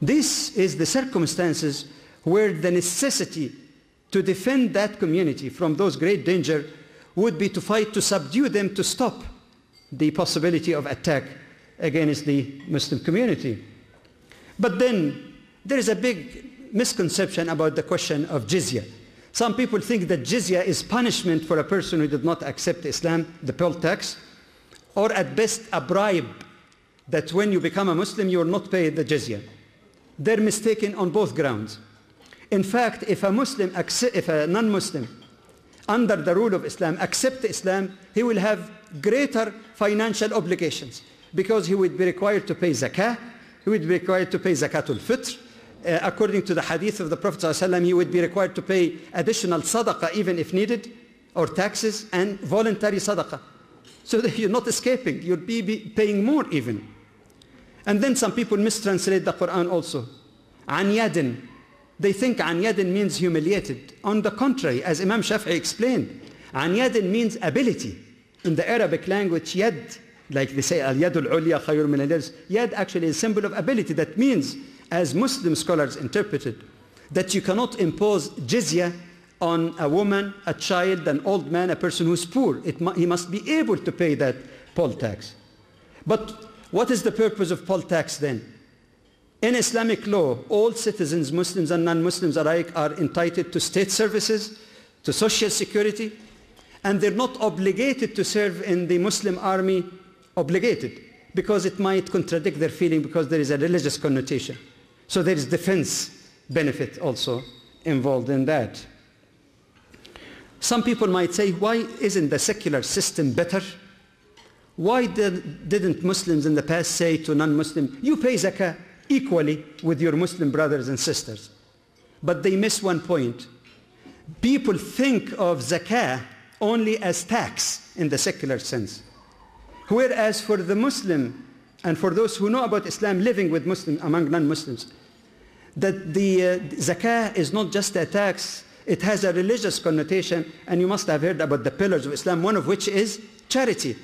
This is the circumstances where the necessity to defend that community from those great danger would be to fight to subdue them to stop the possibility of attack against the Muslim community. But then there is a big misconception about the question of jizya. Some people think that jizya is punishment for a person who did not accept Islam, the poll tax, or at best a bribe that when you become a Muslim you will not pay the jizya. They're mistaken on both grounds. In fact, if a Muslim, if a non-Muslim under the rule of Islam accept Islam, he will have greater financial obligations because he would be required to pay zakah, he would be required to pay zakatul fitr. Uh, according to the hadith of the Prophet ﷺ, he would be required to pay additional sadaqah even if needed, or taxes and voluntary sadaqah. So you're not escaping, you'll be, be paying more even. And then some people mistranslate the Quran also. An yadin. They think an yadin means humiliated. On the contrary, as Imam Shafi'i explained, an yadin means ability. In the Arabic language, yad, like they say, al yadul ulya khayur min al yad actually is a symbol of ability. That means, as Muslim scholars interpreted, that you cannot impose jizya on a woman, a child, an old man, a person who's poor. It, he must be able to pay that poll tax. But what is the purpose of poll tax then? In Islamic law, all citizens, Muslims and non-Muslims alike, are entitled to state services, to social security, and they're not obligated to serve in the Muslim army, obligated, because it might contradict their feeling because there is a religious connotation. So there is defense benefit also involved in that. Some people might say, why isn't the secular system better? Why did, didn't Muslims in the past say to non-Muslim, you pay zakah equally with your Muslim brothers and sisters? But they miss one point. People think of zakah only as tax in the secular sense. Whereas for the Muslim and for those who know about Islam living with Muslims among non-Muslims, that the uh, zakah is not just a tax, it has a religious connotation, and you must have heard about the pillars of Islam, one of which is charity.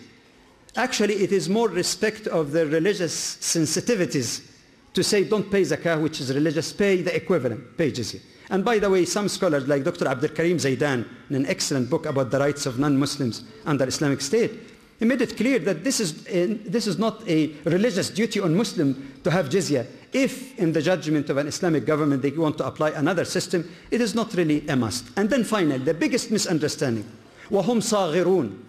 Actually, it is more respect of the religious sensitivities to say don't pay zakah, which is religious, pay the equivalent, pay jizya. And by the way, some scholars like Dr. Abdul Karim Zaidan, in an excellent book about the rights of non-Muslims under Islamic State, he made it clear that this is, a, this is not a religious duty on Muslim to have jizya. If in the judgment of an Islamic government they want to apply another system, it is not really a must. And then finally, the biggest misunderstanding, وَهُمْ صَاغِرُونَ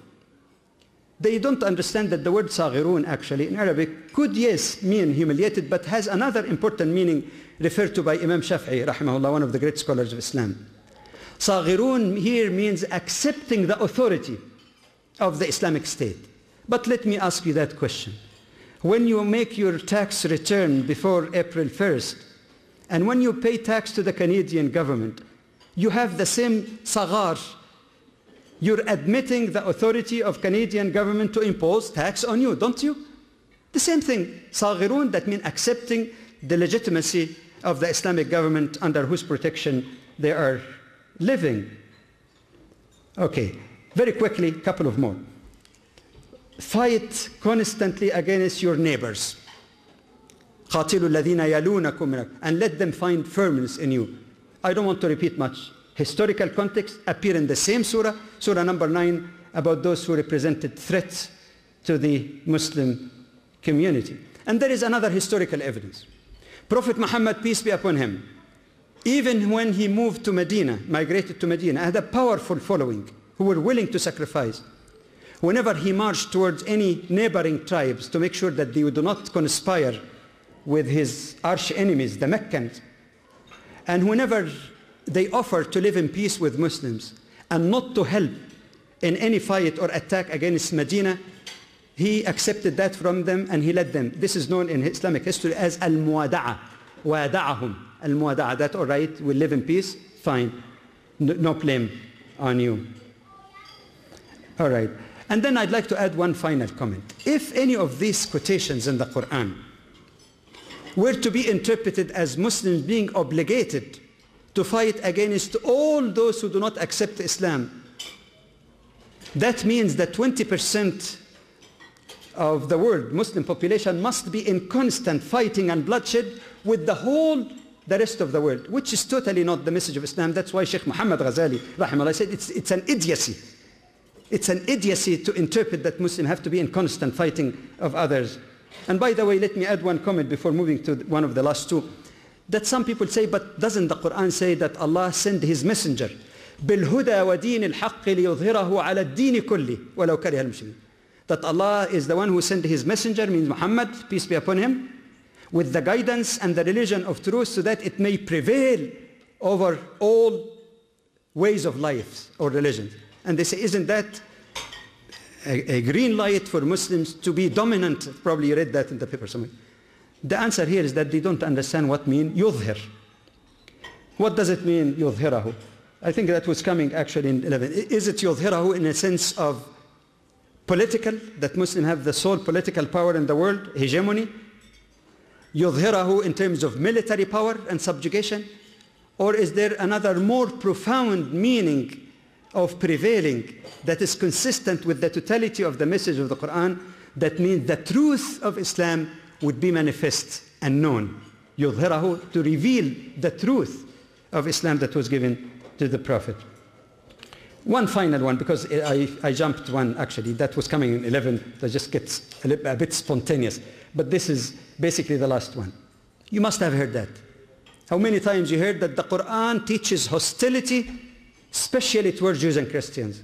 they don't understand that the word صاغرون actually in Arabic could yes mean humiliated but has another important meaning referred to by Imam Shafi'i rahimahullah one of the great scholars of Islam. صاغرون here means accepting the authority of the Islamic State. But let me ask you that question. When you make your tax return before April 1st and when you pay tax to the Canadian government you have the same sagar you're admitting the authority of Canadian government to impose tax on you, don't you? The same thing, صاغرون, that means accepting the legitimacy of the Islamic government under whose protection they are living. Okay, very quickly, a couple of more. Fight constantly against your neighbors. قاتلوا الذين يلونكم and let them find firmness in you. I don't want to repeat much historical context appear in the same surah, surah number 9, about those who represented threats to the Muslim community. And there is another historical evidence. Prophet Muhammad, peace be upon him, even when he moved to Medina, migrated to Medina, had a powerful following who were willing to sacrifice. Whenever he marched towards any neighboring tribes to make sure that they do not conspire with his arch enemies, the Meccans, and whenever they offered to live in peace with Muslims and not to help in any fight or attack against Medina, he accepted that from them and he led them. This is known in Islamic history as al-muwada'a. Wada'ahum. Al-muwada'a. That all right, we live in peace, fine. No, no blame on you. All right. And then I'd like to add one final comment. If any of these quotations in the Quran were to be interpreted as Muslims being obligated to fight against all those who do not accept Islam, that means that 20% of the world Muslim population must be in constant fighting and bloodshed with the whole the rest of the world, which is totally not the message of Islam. That's why Sheikh Muhammad Ghazali rahimahullah, said it's, it's an idiocy. It's an idiocy to interpret that Muslims have to be in constant fighting of others. And by the way, let me add one comment before moving to one of the last two. That some people say, but doesn't the Quran say that Allah sent his messenger بالهدى ودين الحق ليظهره على الدين كله ولو كره المسلمين that Allah is the one who sent his messenger means Muhammad peace be upon him with the guidance and the religion of truth so that it may prevail over all ways of life or religions And they say, isn't that a, a green light for Muslims to be dominant? Probably you read that in the paper somewhere. The answer here is that they don't understand what mean yudhir. What does it mean yudhirahu? I think that was coming actually in 11. Is it yudhirahu in a sense of political, that Muslims have the sole political power in the world, hegemony? Yudhirahu in terms of military power and subjugation? Or is there another more profound meaning of prevailing that is consistent with the totality of the message of the Quran? That means the truth of Islam would be manifest and known. Yudhirahu to reveal the truth of Islam that was given to the Prophet. One final one, because I, I jumped one actually, that was coming in 11, that just gets a, a bit spontaneous. But this is basically the last one. You must have heard that. How many times you heard that the Quran teaches hostility, especially towards Jews and Christians,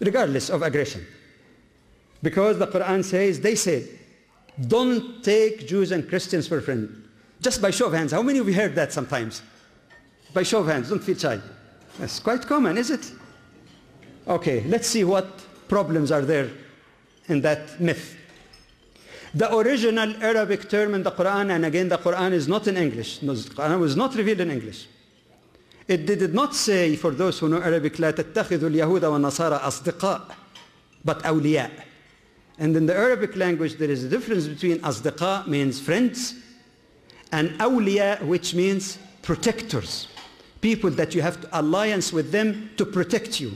regardless of aggression. Because the Quran says, they said, don't take Jews and Christians for friends. Just by show of hands, how many of you heard that sometimes? By show of hands, don't feel shy. That's quite common, is it? Okay, let's see what problems are there in that myth. The original Arabic term in the Quran, and again the Quran is not in English. The Quran was not revealed in English. It did not say, for those who know Arabic, لا تتخذوا اليهود والنصارى أصدقاء, but أولياء. And in the Arabic language, there is a difference between أصدقاء means friends, and أولياء, which means protectors people that you have to alliance with them to protect you.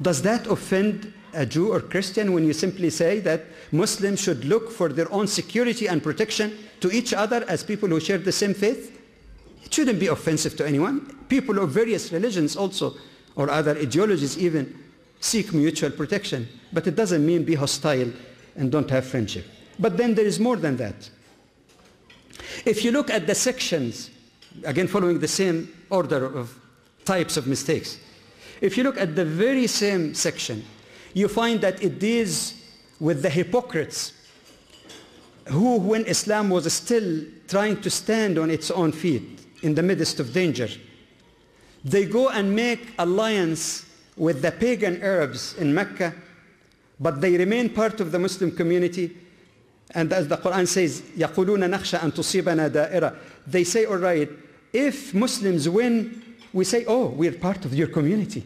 Does that offend a Jew or Christian when you simply say that Muslims should look for their own security and protection to each other as people who share the same faith? It shouldn't be offensive to anyone. People of various religions also, or other ideologies even, seek mutual protection. But it doesn't mean be hostile and don't have friendship. But then there is more than that. If you look at the sections again following the same order of types of mistakes. If you look at the very same section, you find that it deals with the hypocrites who, when Islam was still trying to stand on its own feet in the midst of danger, they go and make alliance with the pagan Arabs in Mecca, but they remain part of the Muslim community. And as the Quran says, يَقُولُونَ نَخْشَى أَن تُصِيبَنَا دَائِرَةً They say, all right, if Muslims win, we say, oh, we're part of your community.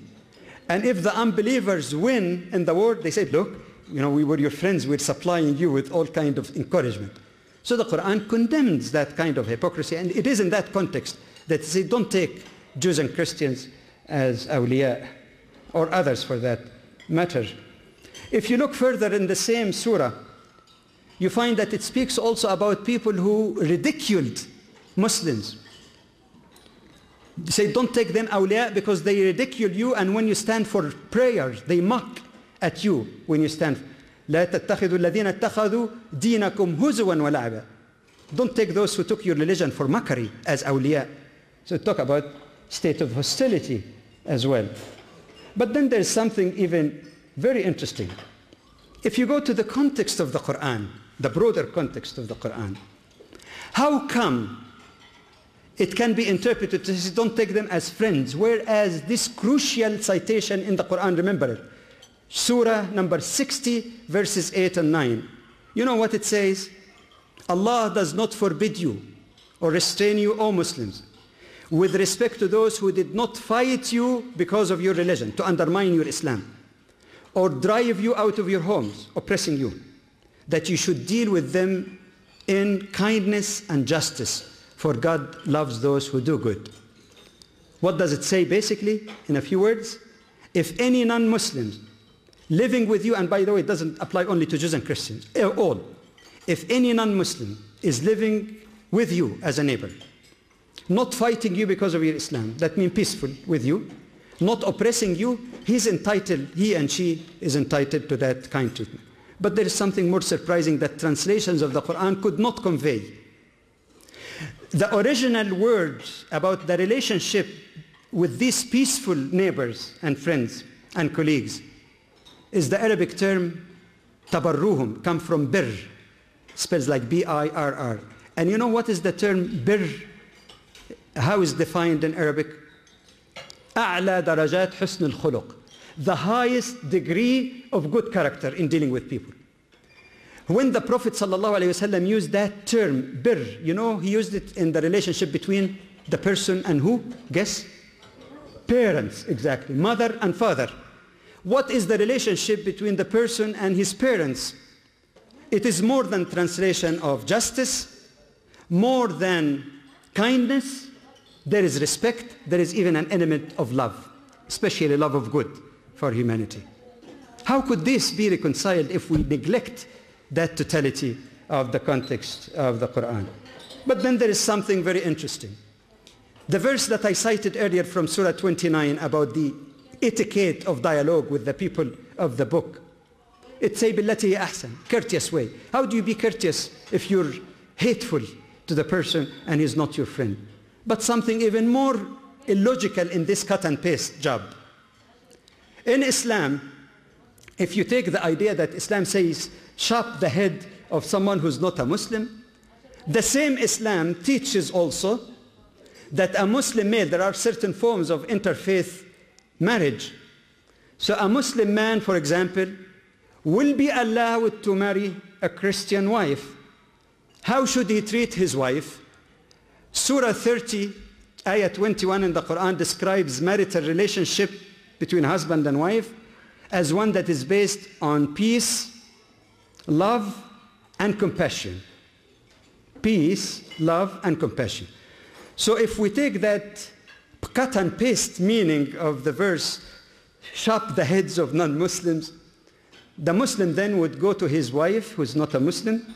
And if the unbelievers win in the war, they say, look, you know, we were your friends, we're supplying you with all kind of encouragement. So the Quran condemns that kind of hypocrisy, and it is in that context that they don't take Jews and Christians as awliya, or others for that matter. If you look further in the same surah, you find that it speaks also about people who ridiculed Muslims. They Say, don't take them awliya because they ridicule you and when you stand for prayer, they mock at you when you stand. لا تتخذوا الذين اتخذوا دينكم هزوا ولعبا. Don't take those who took your religion for mockery as awliya. So talk about state of hostility as well. But then there's something even very interesting. If you go to the context of the Quran, the broader context of the Quran, how come it can be interpreted to say, don't take them as friends, whereas this crucial citation in the Quran, remember it, Surah number 60, verses 8 and 9. You know what it says? Allah does not forbid you or restrain you, O Muslims, with respect to those who did not fight you because of your religion, to undermine your Islam, or drive you out of your homes, oppressing you, that you should deal with them in kindness and justice for God loves those who do good. What does it say basically, in a few words? If any non-Muslims living with you, and by the way, it doesn't apply only to Jews and Christians, eh, all. If any non-Muslim is living with you as a neighbor, not fighting you because of your Islam, that means peaceful with you, not oppressing you, he's entitled, he and she is entitled to that kind treatment. But there is something more surprising that translations of the Quran could not convey the original words about the relationship with these peaceful neighbors and friends and colleagues is the Arabic term tabarruhum, come from bir, spells like B-I-R-R. And you know what is the term bir? How is defined in Arabic? أعلى درجات حسن الخلق. The highest degree of good character in dealing with people. When the Prophet ﷺ used that term, bir, you know, he used it in the relationship between the person and who? Guess? Parents, exactly. Mother and father. What is the relationship between the person and his parents? It is more than translation of justice, more than kindness. There is respect. There is even an element of love, especially love of good for humanity. How could this be reconciled if we neglect that totality of the context of the Quran. But then there is something very interesting. The verse that I cited earlier from Surah 29 about the etiquette of dialogue with the people of the book. It's say billati ahsan, courteous way. How do you be courteous if you're hateful to the person and he's not your friend? But something even more illogical in this cut and paste job. In Islam, if you take the idea that Islam says chop the head of someone who's not a Muslim. The same Islam teaches also that a Muslim male, there are certain forms of interfaith marriage. So a Muslim man, for example, will be allowed to marry a Christian wife. How should he treat his wife? Surah 30, ayah 21 in the Quran describes marital relationship between husband and wife as one that is based on peace, love and compassion. Peace, love and compassion. So if we take that cut and paste meaning of the verse, chop the heads of non-Muslims, the Muslim then would go to his wife, who's not a Muslim,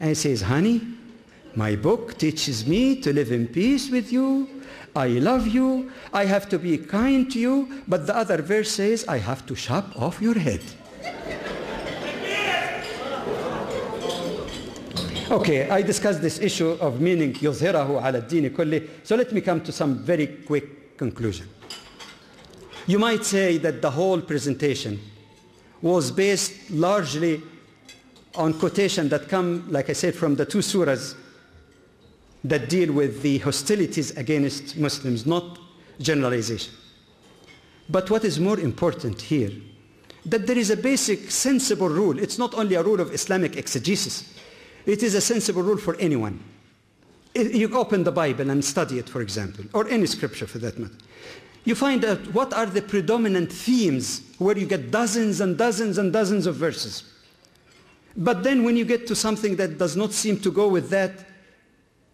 and he says, honey, my book teaches me to live in peace with you. I love you. I have to be kind to you. But the other verse says, I have to chop off your head. Okay, I discussed this issue of meaning يظهره على الدين كله. So let me come to some very quick conclusion. You might say that the whole presentation was based largely on quotation that come, like I said, from the two surahs that deal with the hostilities against Muslims, not generalization. But what is more important here, that there is a basic sensible rule. It's not only a rule of Islamic exegesis. It is a sensible rule for anyone. You open the Bible and study it, for example, or any scripture for that matter. You find out what are the predominant themes where you get dozens and dozens and dozens of verses. But then when you get to something that does not seem to go with that,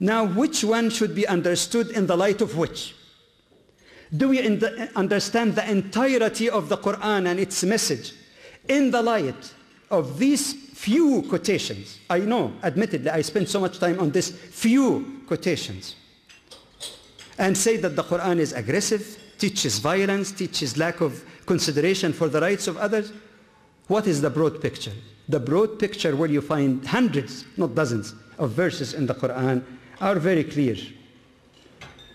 now which one should be understood in the light of which? Do we understand the entirety of the Quran and its message in the light of these few quotations. I know, admittedly, I spent so much time on this few quotations. and say that the Quran is aggressive, teaches violence, teaches lack of consideration for the rights of others. What is the broad picture? The broad picture where you find hundreds, not dozens, of verses in the Quran are very clear.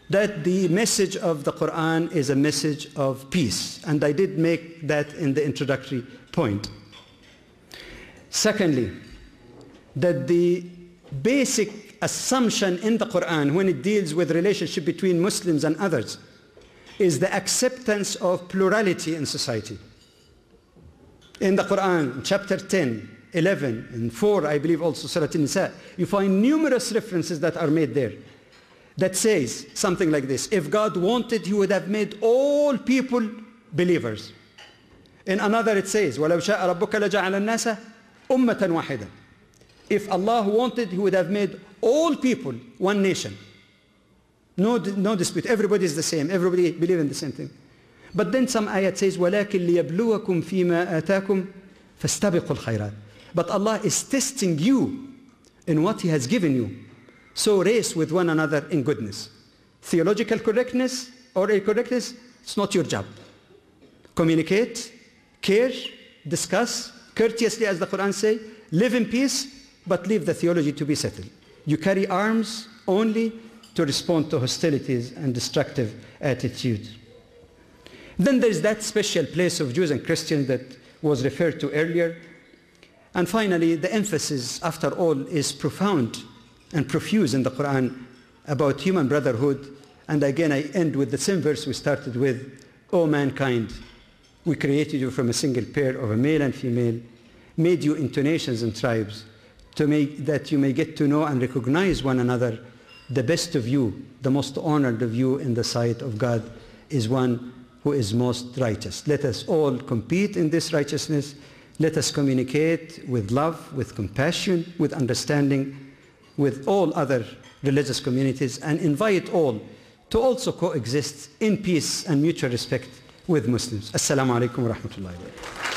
That the message of the Quran is a message of peace. And I did make that in the introductory point. Secondly, that the basic assumption in the Quran when it deals with relationship between Muslims and others is the acceptance of plurality in society. In the Quran, chapter 10, 11, and 4, I believe also Surah An-Nisa, you find numerous references that are made there that says something like this. If God wanted, he would have made all people believers. In another it says, وَلَوْ شَاءَ رَبُّكَ لَجَعَلَ النَّاسَ أُمَّةً وَاحِدًا If Allah wanted, he would have made all people one nation. No, no dispute. Everybody is the same. Everybody believe in the same thing. But then some ayat says, وَلَكِنْ لِيَبْلُوَكُمْ فِي مَا آتَاكُمْ فَاسْتَبِقُوا الْخَيْرَاتِ But Allah is testing you in what He has given you. So race with one another in goodness. Theological correctness or incorrectness, it's not your job. Communicate, care, discuss, courteously as the Quran says, live in peace, but leave the theology to be settled. You carry arms only to respond to hostilities and destructive attitudes. Then there's that special place of Jews and Christians that was referred to earlier. And finally, the emphasis, after all, is profound and profuse in the Quran about human brotherhood. And again, I end with the same verse we started with, O mankind, we created you from a single pair of a male and female, made you into nations and tribes, to make, that you may get to know and recognize one another. The best of you, the most honored of you in the sight of God is one who is most righteous. Let us all compete in this righteousness. Let us communicate with love, with compassion, with understanding, with all other religious communities and invite all to also coexist in peace and mutual respect with Muslims. Assalamu alaikum wa rahmatullahi wa barakatuh.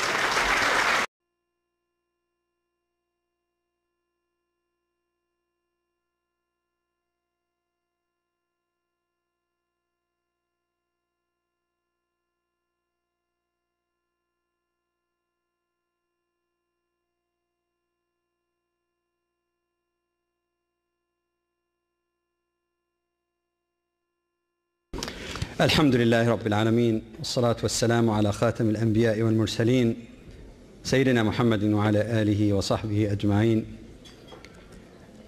الحمد لله رب العالمين والصلاة والسلام على خاتم الأنبياء والمرسلين سيدنا محمد وعلى آله وصحبه أجمعين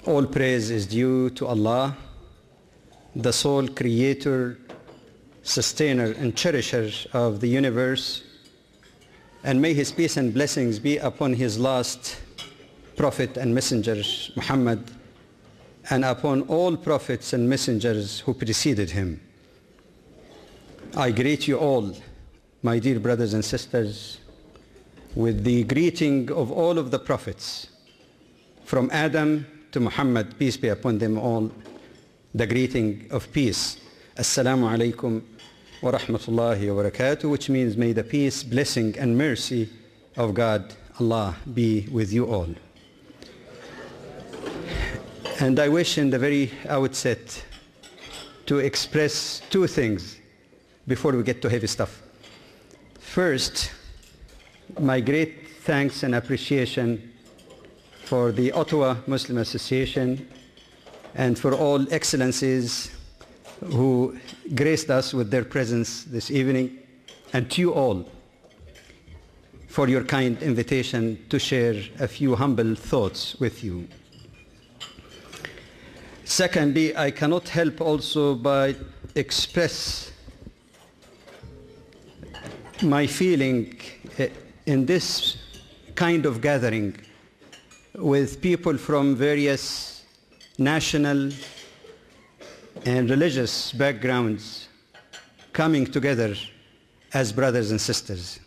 All praise is due to Allah, the sole creator, sustainer and cherisher of the universe and may his peace and blessings be upon his last prophet and messenger Muhammad and upon all prophets and messengers who preceded him. I greet you all, my dear brothers and sisters, with the greeting of all of the prophets, from Adam to Muhammad, peace be upon them all, the greeting of peace. Assalamu alaikum wa rahmatullahi wa barakatuh, which means may the peace, blessing and mercy of God, Allah, be with you all. And I wish in the very outset to express two things before we get to heavy stuff. First, my great thanks and appreciation for the Ottawa Muslim Association and for all excellencies who graced us with their presence this evening, and to you all for your kind invitation to share a few humble thoughts with you. Secondly, I cannot help also by express my feeling eh, in this kind of gathering with people from various national and religious backgrounds coming together as brothers and sisters.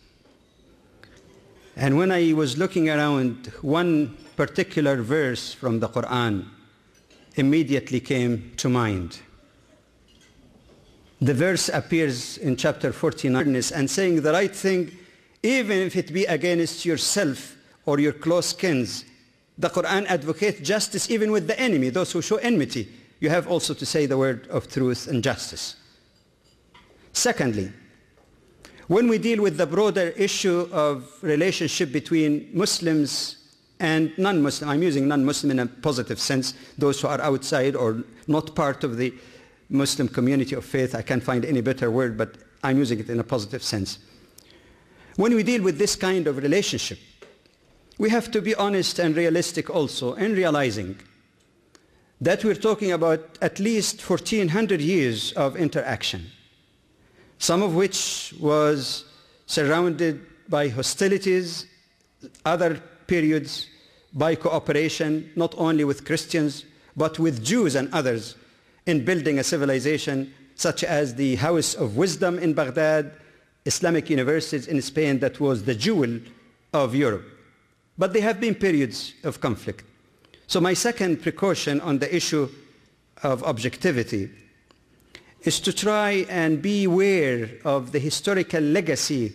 And when I was looking around, one particular verse from the Quran immediately came to mind. The verse appears in chapter 49 and saying the right thing, even if it be against yourself or your close kins. The Quran advocates justice even with the enemy, those who show enmity you have also to say the word of truth and justice. Secondly, when we deal with the broader issue of relationship between Muslims and non-Muslim, I'm using non-Muslim in a positive sense, those who are outside or not part of the Muslim community of faith, I can't find any better word, but I'm using it in a positive sense. When we deal with this kind of relationship, we have to be honest and realistic also in realizing that we're talking about at least 1400 years of interaction some of which was surrounded by hostilities, other periods by cooperation, not only with Christians, but with Jews and others in building a civilization such as the House of Wisdom in Baghdad, Islamic universities in Spain that was the jewel of Europe. But there have been periods of conflict. So my second precaution on the issue of objectivity is to try and be aware of the historical legacy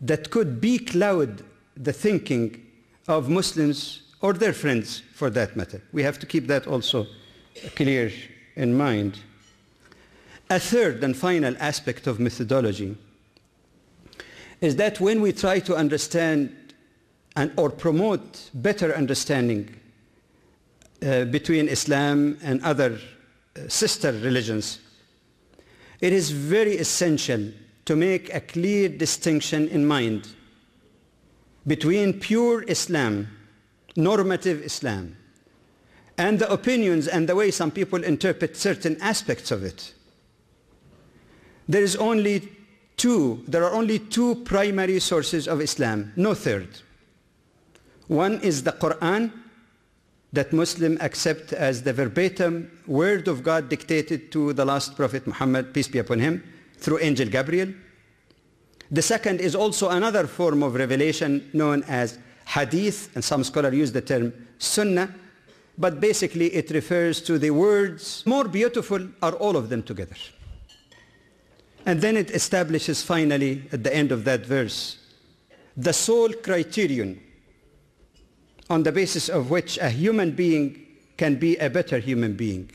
that could becloud the thinking of Muslims or their friends for that matter. We have to keep that also clear in mind. A third and final aspect of methodology is that when we try to understand and, or promote better understanding uh, between Islam and other uh, sister religions, it is very essential to make a clear distinction in mind between pure Islam, normative Islam, and the opinions and the way some people interpret certain aspects of it. There is only two, there are only two primary sources of Islam, no third. One is the Quran that Muslims accept as the verbatim word of God dictated to the last Prophet Muhammad, peace be upon him, through Angel Gabriel. The second is also another form of revelation known as hadith, and some scholars use the term sunnah, but basically it refers to the words, more beautiful are all of them together. And then it establishes finally, at the end of that verse, the sole criterion on the basis of which a human being can be a better human being.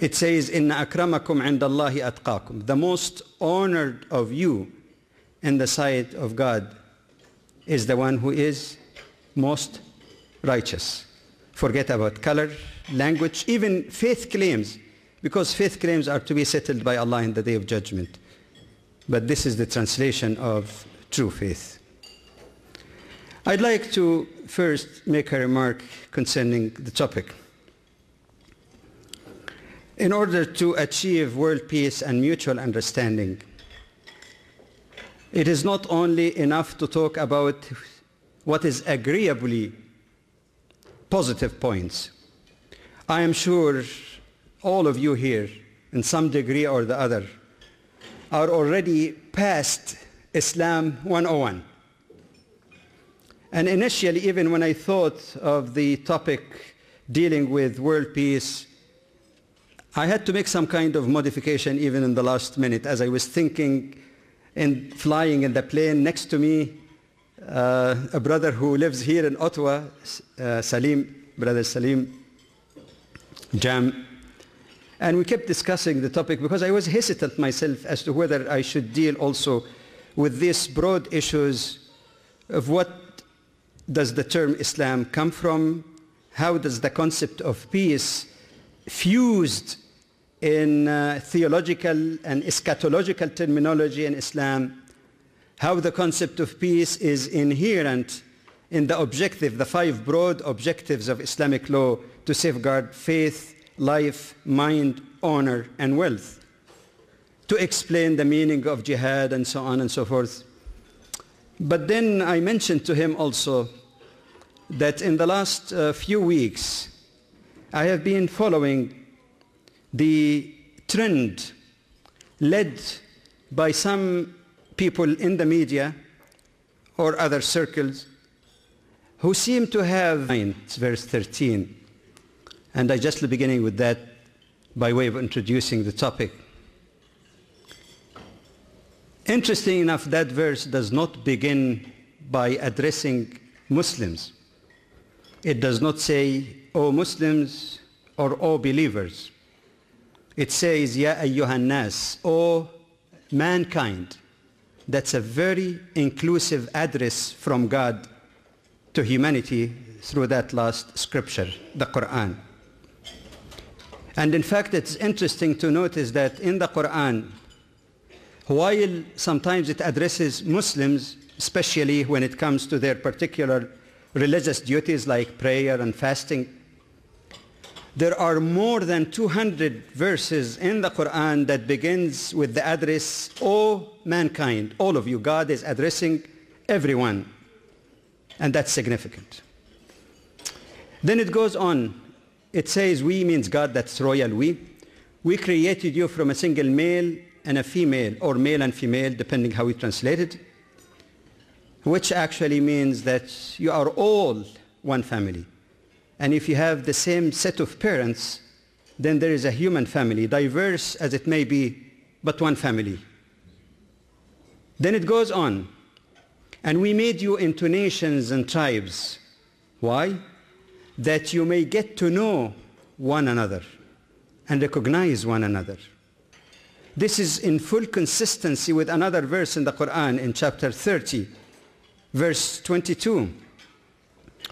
It says, "Inna akramakum indallahi atqakum." The most honored of you in the sight of God is the one who is most righteous. Forget about color, language, even faith claims, because faith claims are to be settled by Allah in the day of judgment. But this is the translation of true faith. I'd like to first make a remark concerning the topic. In order to achieve world peace and mutual understanding, it is not only enough to talk about what is agreeably positive points. I am sure all of you here, in some degree or the other, are already past Islam 101. And initially, even when I thought of the topic dealing with world peace, I had to make some kind of modification even in the last minute as I was thinking and flying in the plane next to me, uh, a brother who lives here in Ottawa, uh, Salim, brother Salim Jam. And we kept discussing the topic because I was hesitant myself as to whether I should deal also with these broad issues of what does the term Islam come from? How does the concept of peace fused in uh, theological and eschatological terminology in Islam, how the concept of peace is inherent in the objective, the five broad objectives of Islamic law to safeguard faith, life, mind, honor, and wealth, to explain the meaning of jihad and so on and so forth. But then I mentioned to him also that in the last uh, few weeks, I have been following the trend led by some people in the media or other circles who seem to have, verse 13, and I just beginning with that by way of introducing the topic. Interesting enough, that verse does not begin by addressing Muslims. It does not say, O Muslims, or O believers. It says, Ya ayyuhan nas, O mankind. That's a very inclusive address from God to humanity through that last scripture, the Quran. And in fact, it's interesting to notice that in the Quran, while sometimes it addresses Muslims, especially when it comes to their particular religious duties like prayer and fasting, there are more than 200 verses in the Quran that begins with the address, O mankind, all of you. God is addressing everyone. And that's significant. Then it goes on. It says, we means God, that's royal we. We created you from a single male and a female, or male and female, depending how we translate it, which actually means that you are all one family. And if you have the same set of parents, then there is a human family, diverse as it may be, but one family. Then it goes on. And we made you into nations and tribes. Why? That you may get to know one another and recognize one another. This is in full consistency with another verse in the Quran in chapter 30, verse 22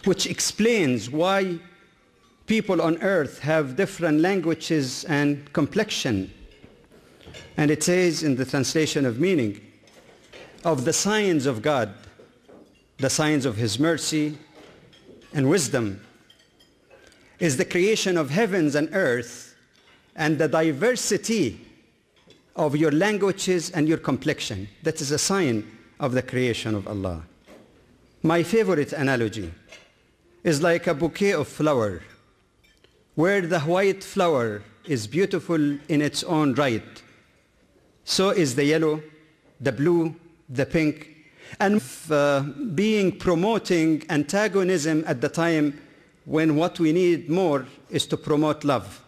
which explains why people on earth have different languages and complexion. And it says in the translation of meaning, of the signs of God, the signs of his mercy and wisdom, is the creation of heavens and earth and the diversity of your languages and your complexion. That is a sign of the creation of Allah. My favorite analogy is like a bouquet of flower, where the white flower is beautiful in its own right. So is the yellow, the blue, the pink, and uh, being promoting antagonism at the time when what we need more is to promote love.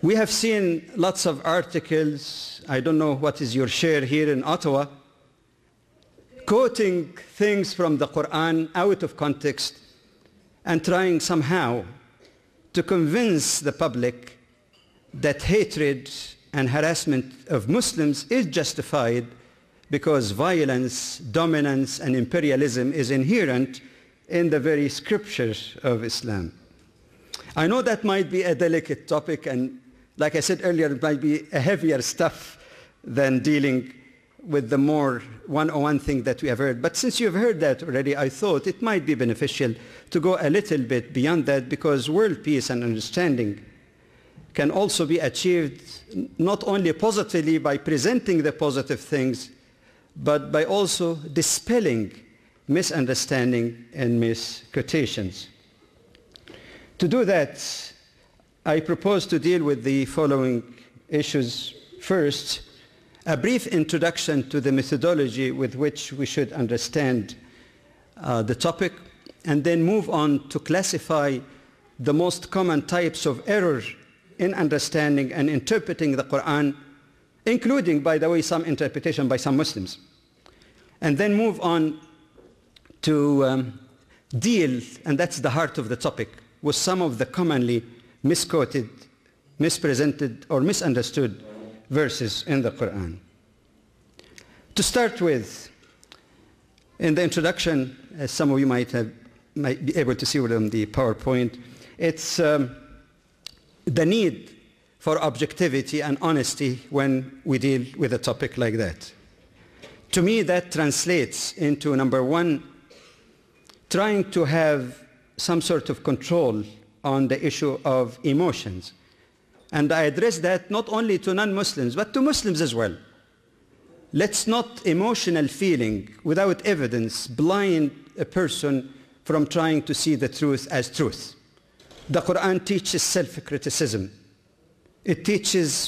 We have seen lots of articles, I don't know what is your share here in Ottawa, quoting things from the Quran out of context and trying somehow to convince the public that hatred and harassment of Muslims is justified because violence, dominance, and imperialism is inherent in the very scriptures of Islam. I know that might be a delicate topic, and like I said earlier, it might be a heavier stuff than dealing with the more 101 thing that we have heard. But since you've heard that already, I thought it might be beneficial to go a little bit beyond that because world peace and understanding can also be achieved not only positively by presenting the positive things, but by also dispelling misunderstanding and misquotations. To do that, I propose to deal with the following issues first a brief introduction to the methodology with which we should understand uh, the topic, and then move on to classify the most common types of error in understanding and interpreting the Quran, including, by the way, some interpretation by some Muslims. And then move on to um, deal, and that's the heart of the topic, with some of the commonly misquoted, mispresented, or misunderstood verses in the Quran. To start with, in the introduction, as some of you might, have, might be able to see on the PowerPoint, it's um, the need for objectivity and honesty when we deal with a topic like that. To me, that translates into, number one, trying to have some sort of control on the issue of emotions. And I address that not only to non-Muslims, but to Muslims as well. Let's not emotional feeling without evidence blind a person from trying to see the truth as truth. The Quran teaches self-criticism. It teaches